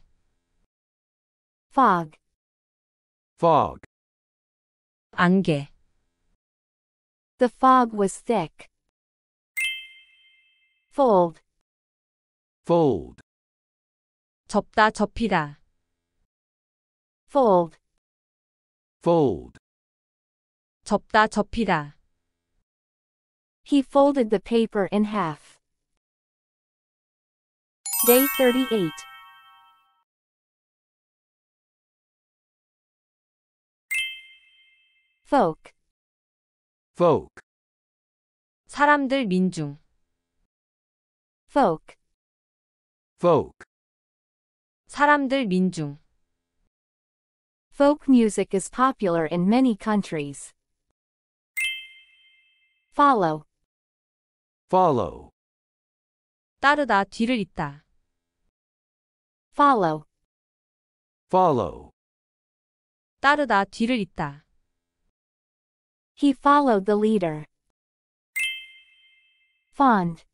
fog, fog, 안개, the fog was thick. Fold, fold, 접다, 접히다, fold, fold, 접다, 접히다, he folded the paper in half. Day 38. Folk, folk, 사람들 민중, folk, folk, 사람들 민중, folk music is popular in many countries. Follow, follow, 따르다, 뒤를 잇다, follow, follow, 따르다, 뒤를 잇다, he followed the leader. Fond,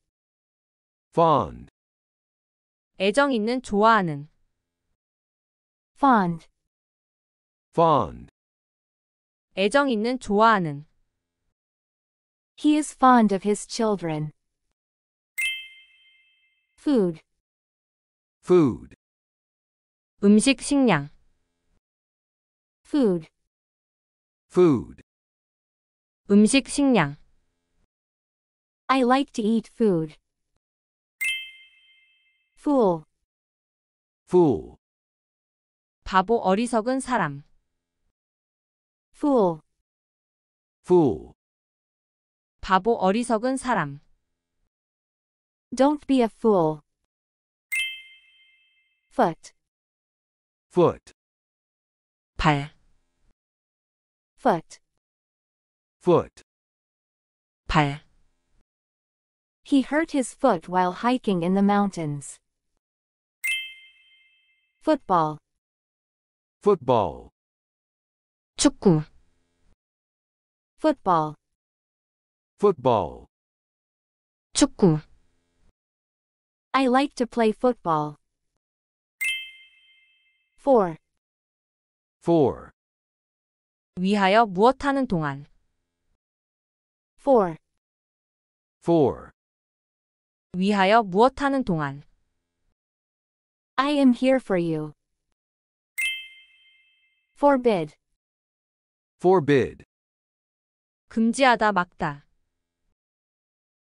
fond, 애정 있는, 좋아하는, fond, Fond, 애정 있는, 좋아하는, he is fond of his children. Food, food, 음식, 식량, food, food, 음식, 식량, I like to eat food. Fool, fool, 바보, 어리석은 사람, fool, fool, 바보, 어리석은 사람, don't be a fool. Foot, foot, 발, foot, foot, 발, he hurt his foot while hiking in the mountains. Football, football, 축구 football football. 축구. I like to play football. For For 위하여 무엇하는 동안? For For 위하여 무엇하는 동안? I am here for you. Forbid Forbid. 금지하다 막다.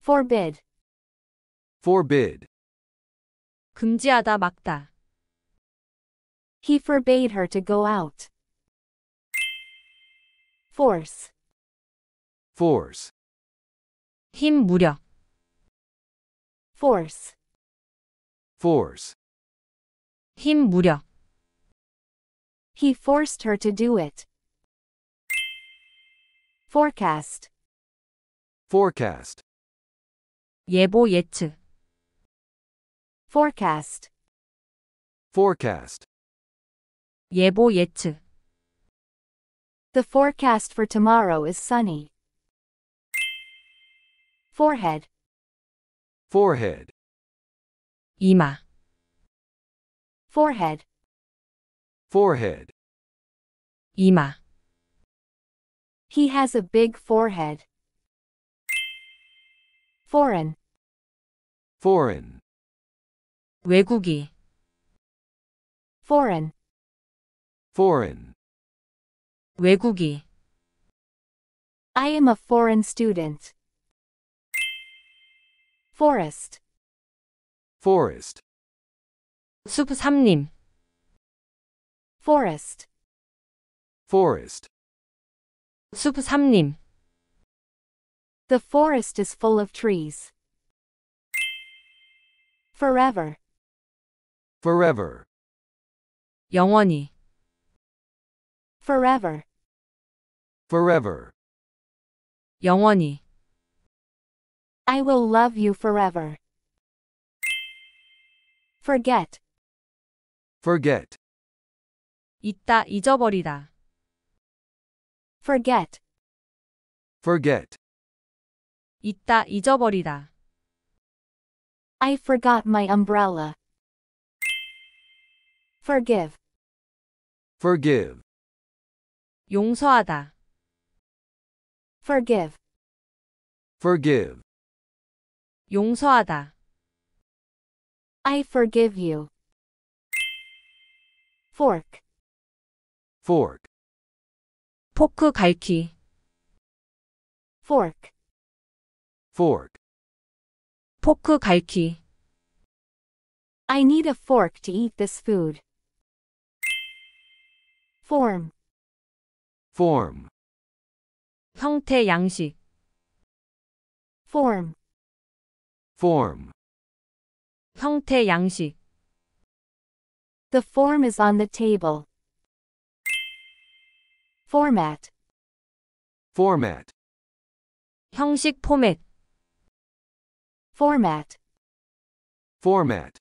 Forbid. Forbid. 금지하다 막다. He forbade her to go out. Force. Force. 힘 무력. Force. Force. 힘 무력. He forced her to do it. Forecast. Forecast. 예보 예측. Forecast. Forecast. 예보 예측. The forecast for tomorrow is sunny. Forehead. Forehead. 이마. Forehead. Forehead. 이마. He has a big forehead. Foreign. Foreign. 외국이. Foreign. Foreign. 외국이. I am a foreign student. Forest. Forest. 숲 삼림. Forest. Forest. 숲 삼림. The forest is full of trees. Forever. Forever. 영원히. Forever. Forever. 영원히. I will love you forever. Forget. Forget. 있다 잊어버리다. Forget. Forget. 있다 잊어버리다. I forgot my umbrella. Forgive. Forgive. 용서하다. Forgive. Forgive. 용서하다. I forgive you. Fork. Fork. 포크 갈퀴. Fork. Fork. 포크 갈퀴. I need a fork to eat this food. Form. Form. 형태 양식. Form. Form. 형태 양식. The form is on the table. Format. Format. 형식 포맷. Format. Format.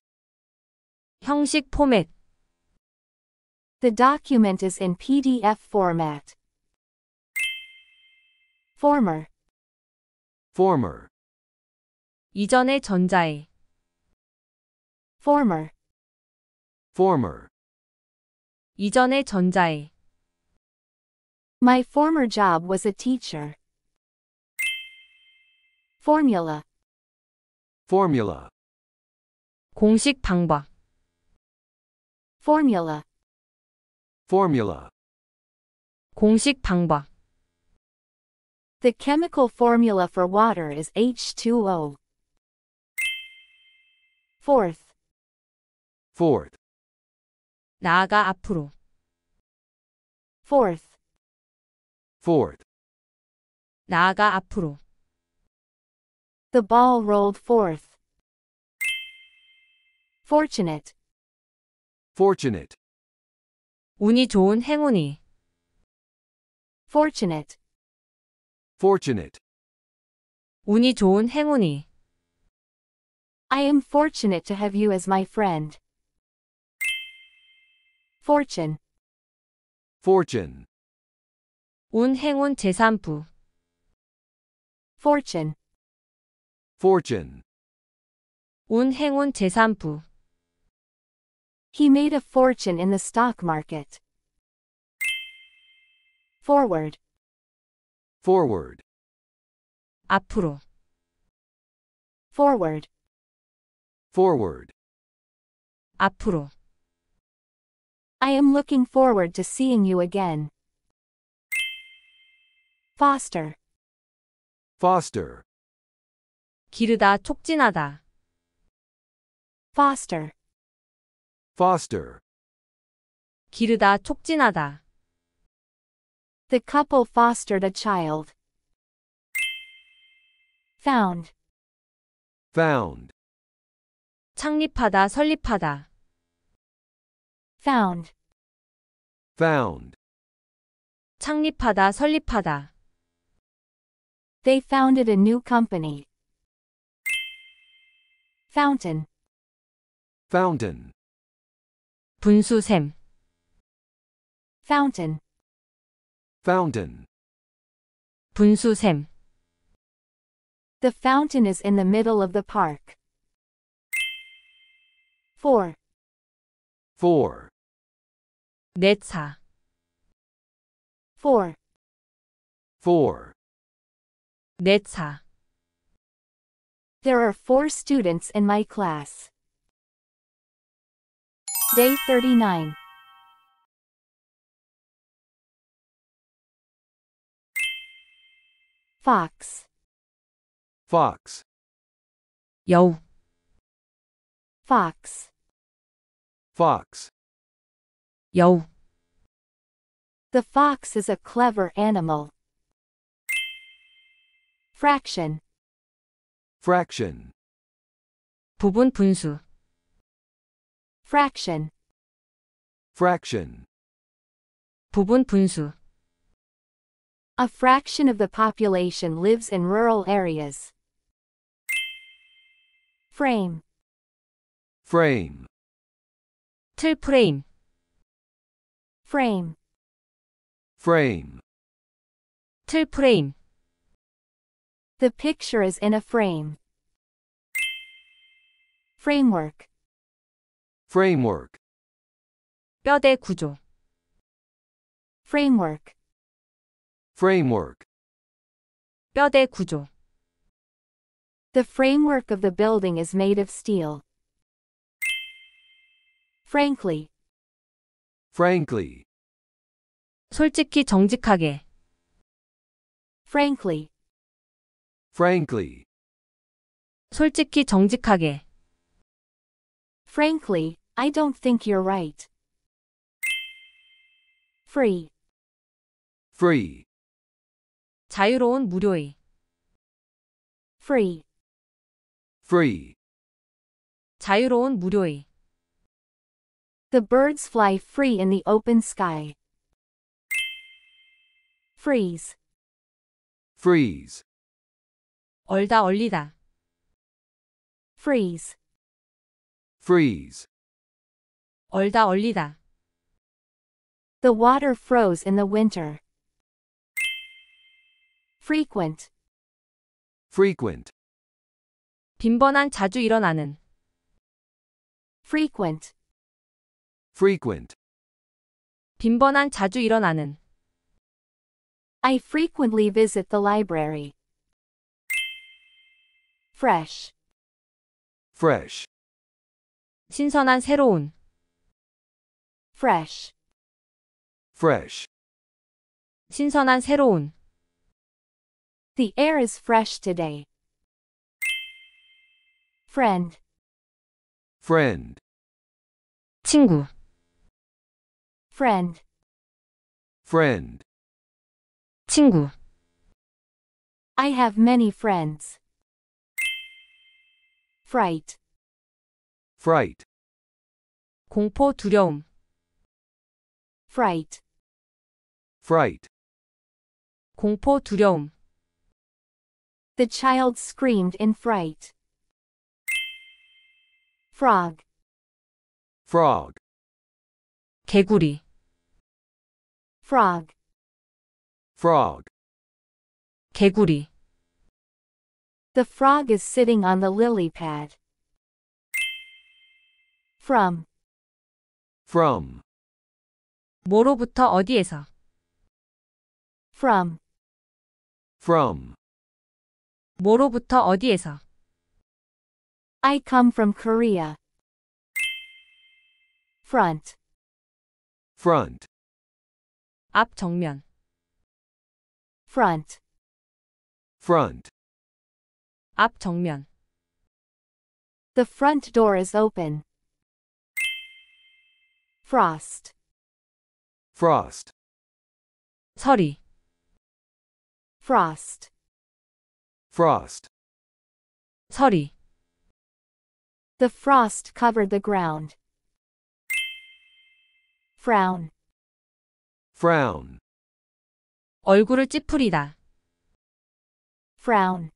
형식 포맷. The document is in PDF format. Former. Former. 이전의 전자의. Former. Former. 이전의 전자의. My former job was a teacher. Formula. Formula. 공식 방법. Formula. Formula. 공식 방법. The chemical formula for water is H2O. Forth. Forth. 나아가 앞으로. Forth. Fourth. 나아가 앞으로. The ball rolled forth. Fortunate. Fortunate. 운이 좋은 행운이. Fortunate. Fortunate. 운이 좋은 행운이. I am fortunate to have you as my friend. Fortune. Fortune. 운 행운 재산부. Fortune. Fortune. 운 행운 재산부. He made a fortune in the stock market. Forward. Forward. 앞으로. Forward. Forward. 앞으로, I am looking forward to seeing you again. Foster. Foster. 기르다, 촉진하다, Foster. Foster. 기르다, 촉진하다, The couple fostered a child. Found. Found. 창립하다, 설립하다, Found. Found. 창립하다, 설립하다, They founded a new company. Fountain. Fountain. 분수샘, Fountain. Fountain. 분수샘, The fountain is in the middle of the park. 4. Four. 내차, 4. Four. 내차, There are four students in my class. Day 39. Fox. Fox. 여우, Fox. Fox. 여우, The fox is a clever animal. Fraction. Fraction. 부분 분수, Fraction. Fraction. 부분 분수, A fraction of the population lives in rural areas. Frame. Frame. 틀 프레임, Frame. Frame. 틀 프레임, The picture is in a frame. Framework. Framework. 뼈대 구조, Framework. Framework. 뼈대 구조, The framework of the building is made of steel. Frankly. Frankly. 솔직히 정직하게, Frankly. Frankly. 솔직히 정직하게, Frankly, I don't think you're right. Free. Free. 자유로운 무료의, Free. Free. 자유로운 무료의, The birds fly free in the open sky. Freeze. Freeze. 얼다 얼리다, Freeze. Freeze. 얼다 얼리다, The water froze in the winter. Frequent. Frequent. 빈번한 자주 일어나는, Frequent. Frequent. 빈번한 자주 일어나는, I frequently visit the library. Fresh. Fresh. 신선한 새로운, Fresh. Fresh. 신선한 새로운, The air is fresh today. Friend. Friend. 친구, Friend. Friend. 친구, I have many friends. Fright. Fright. 공포 두려움, Fright. Fright. 공포 두려움, The child screamed in fright. Frog. Frog. 개구리, Frog. Frog. 개구리, The frog is sitting on the lily pad. From. From. 뭐로부터 어디에서, From. From. 뭐로부터 어디에서, I come from Korea. Front. front, 앞 정면, Front. front, 앞 정면, The front door is open. Frost. frost, 서리, Frost. frost, 서리, The frost covered the ground. Frown. frown, 얼굴을 찌푸리다, Frown.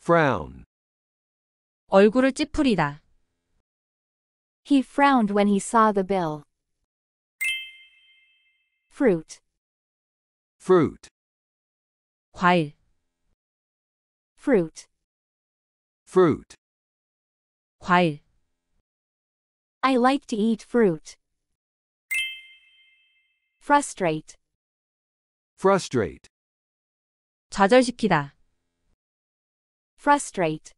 frown, 얼굴을 찌푸리다, He frowned when he saw the bill. Fruit. fruit, 과일, Fruit. fruit, 과일, I like to eat fruit. Frustrate. frustrate, 좌절시키다, Frustrate.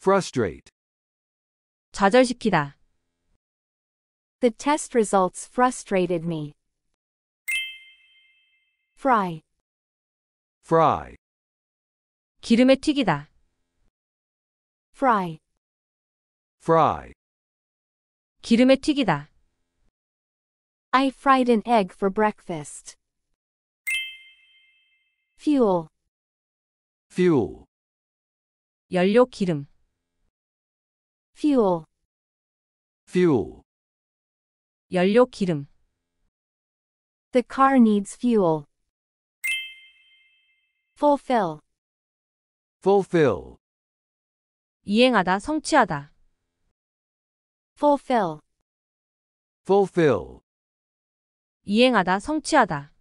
frustrate, 좌절시키다, The test results frustrated me. Fry. fry, 기름에 튀기다, Fry. fry, 기름에 튀기다, I fried an egg for breakfast. Fuel. fuel, 연료 기름, Fuel. fuel, 연료 기름, The car needs fuel. Fulfill. fulfill, 이행하다, 성취하다, Fulfill. fulfill, 이행하다, 성취하다,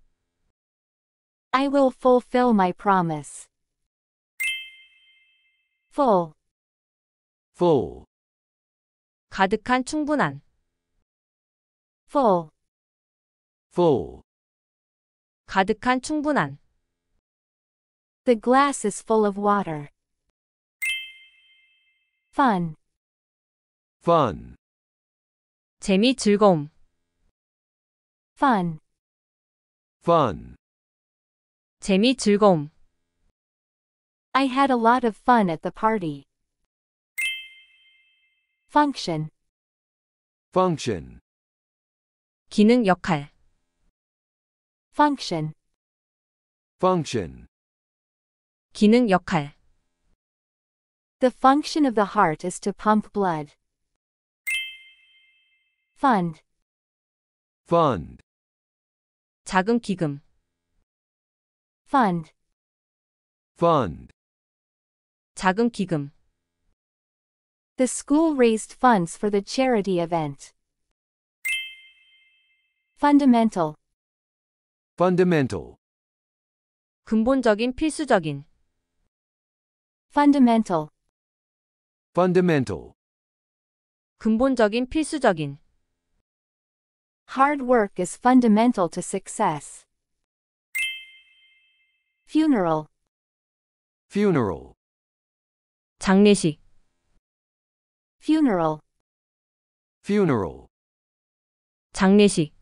I will fulfill my promise. Full. full, 가득한, 충분한, Full. full, 가득한, 충분한, The glass is full of water. Fun. fun, 재미, 즐거움, Fun. fun, 재미, 즐거움, I had a lot of fun at the party. Function. function, 기능, 역할, Function. function, 기능, 역할, The function of the heart is to pump blood. Fund. fund, 자금, 기금, Fund. fund, 자금, 기금, The school raised funds for the charity event. Fundamental. fundamental, 근본적인, 필수적인, Fundamental. fundamental, 근본적인, 필수적인, Hard work is fundamental to success. Funeral. funeral, 장례식, Funeral. funeral, 장례식,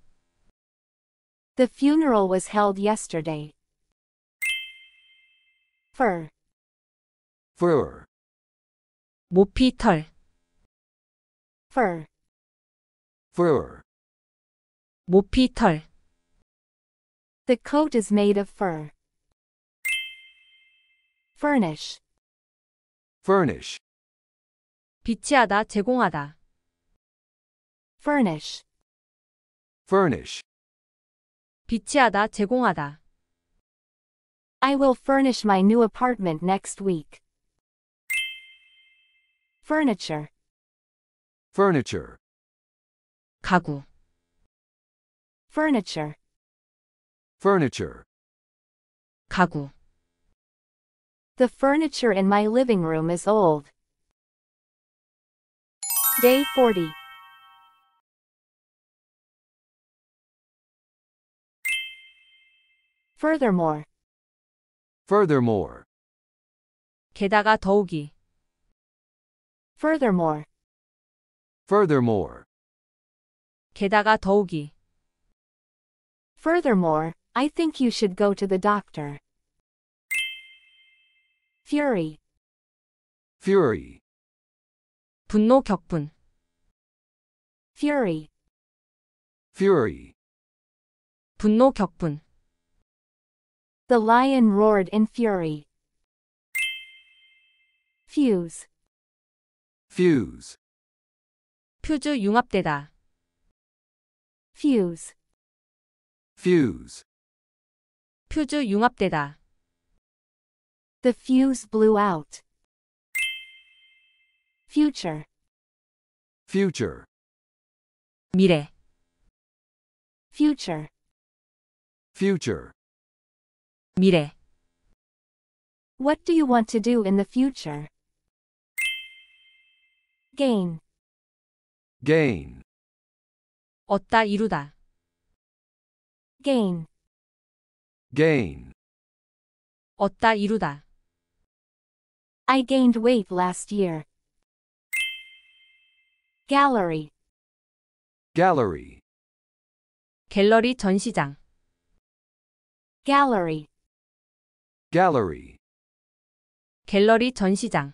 The funeral was held yesterday. Fur. fur, 모피, 털, Fur. fur, 모피, 털, The coat is made of fur. Furnish. furnish, 비치하다, 제공하다, Furnish. furnish, 비치하다, 제공하다, I will furnish my new apartment next week. Furniture. furniture, 가구, Furniture. furniture, 가구, The furniture in my living room is old. Day 40. Furthermore. furthermore, 게다가 더욱이, Furthermore. Furthermore. 게다가 더욱이. Furthermore, I think you should go to the doctor. Fury. Fury. 분노 격분. Fury. Fury. 분노 격분. The lion roared in fury. Fuse. Fuse. 퓨즈 융합되다. Fuse. Fuse. 퓨즈 융합되다. The fuse blew out. Future. Future. 미래. Future. Future. 미래. What do you want to do in the future? Gain. Gain. 얻다 이루다. Gain. Gain. 얻다 이루다. I gained weight last year. Gallery. Gallery. 갤러리 전시장. Gallery. Gallery. 갤러리 전시장.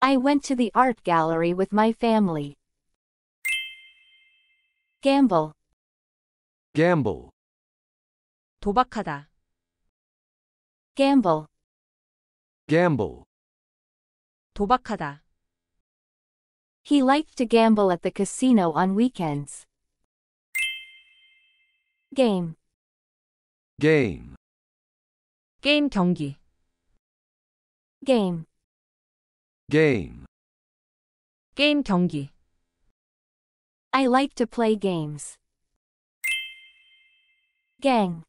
I went to the art gallery with my family. Gamble. Gamble. 도박하다. Gamble. Gamble. 도박하다. He liked to gamble at the casino on weekends. Game. Game. 게임 경기. Game. Game. 게임 경기. I like to play games. Gang.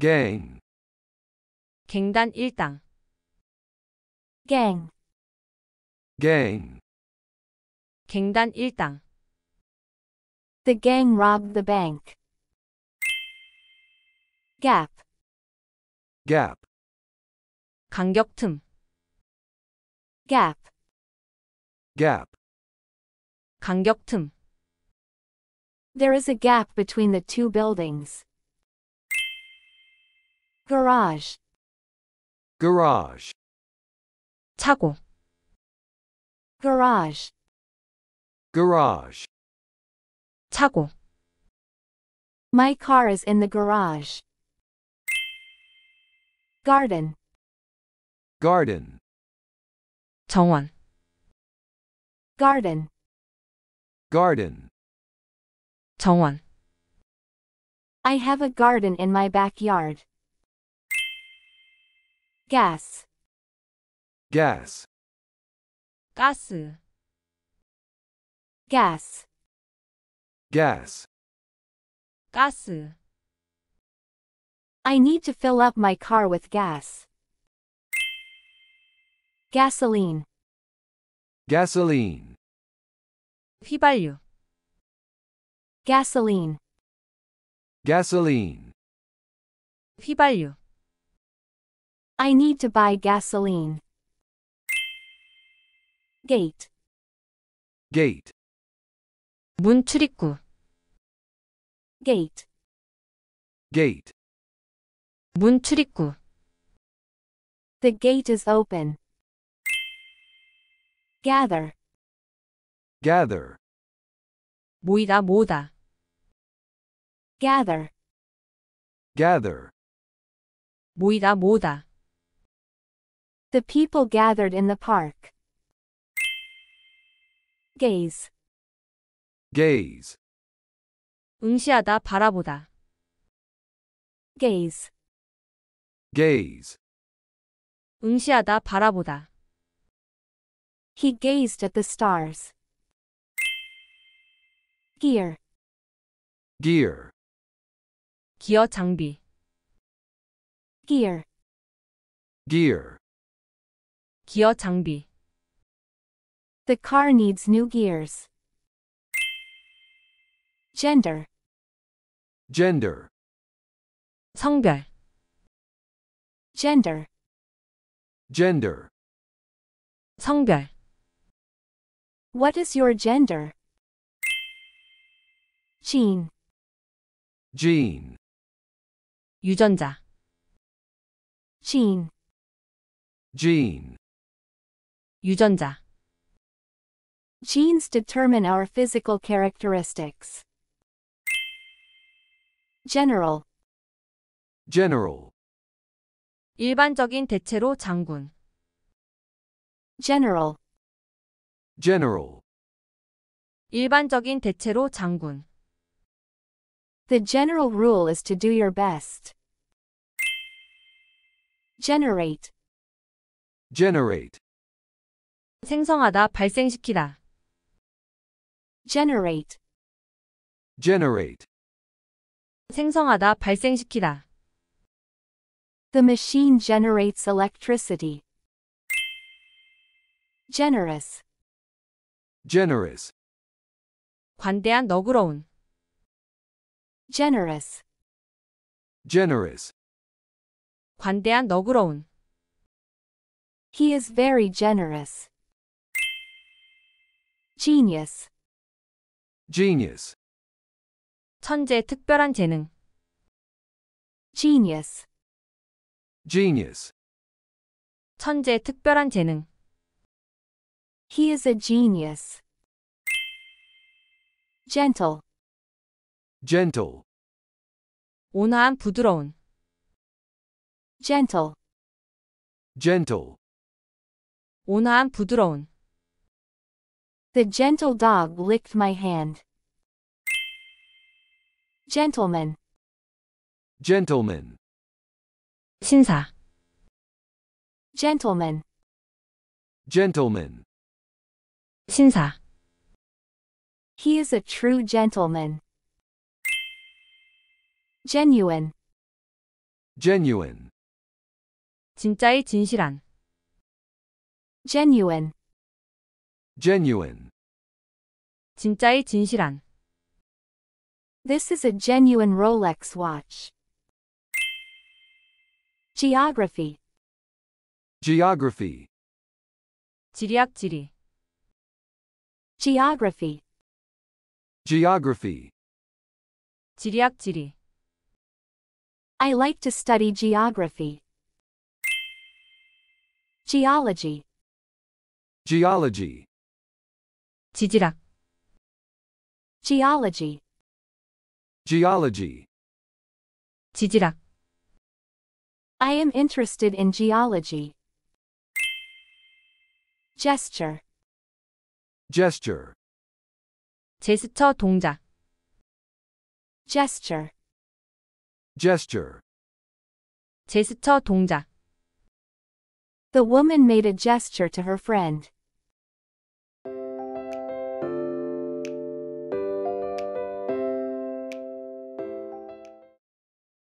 Gang. 갱단 일당. Gang. Gang. 갱단 일당. The gang robbed the bank. Gap. Gap. 간격 틈. Gap. Gap. 간격 틈. There is a gap between the two buildings. Garage. Garage. 차고. Garage. Garage. 차고. My car is in the garage. Garden. Garden. 정원. Garden. Garden. 정원. I have a garden in my backyard. Gas. Gas. 가스. Gas. Gas. 가스. I need to fill up my car with gas. Gasoline. Gasoline. 휘발유. Gasoline. Gasoline. 휘발유. I need to buy gasoline. Gate. Gate. 문 출입구. Gate. Gate. 문 출입구. The gate is open. Gather. Gather. 모이다 모으다. Gather. Gather. 모이다 모으다. The people gathered in the park. Gaze. Gaze. 응시하다 바라보다. Gaze. Gaze. 응시하다 바라보다. He gazed at the stars. Gear. Gear. 기어 장비. Gear. Gear. 기어 장비. The car needs new gears. Gender. Gender. 성별. Gender. Gender. 성별, What is your gender? Gene. Gene. 유전자, Gene. Gene. 유전자, Genes determine our physical characteristics. General. General. 일반적인 대체로 장군, General. General. 일반적인 대체로 장군, The general rule is to do your best. Generate. Generate. 생성하다, 발생시키다, Generate. Generate. 생성하다, 발생시키다, The machine generates electricity. Generous. Generous. 관대한, 너그러운, Generous. Generous. 관대한, 너그러운, He is very generous. Genius. Genius. 천재, 특별한 재능, Genius. Genius. 천재, 특별한 재능, He is a genius. Gentle. Gentle. 온화한, 부드러운, Gentle. Gentle. 온화한, 부드러운, The gentle dog licked my hand. Gentleman. Gentleman. 신사, Gentleman. Gentleman. 신사, He is a true gentleman. Genuine. Genuine. 진짜의 진실한, Genuine. Genuine. 진짜의 진실한, This is a genuine Rolex watch. Geography. Geography. 지리학 지리, Geography. Geography. 지리학 지리, I like to study geography. Geology. Geology. 지질학, Geology. Geology. 지질학, I am interested in geology. Gesture. Gesture. 제스처 동작, Gesture. Gesture. 제스처 동작, The woman made a gesture to her friend.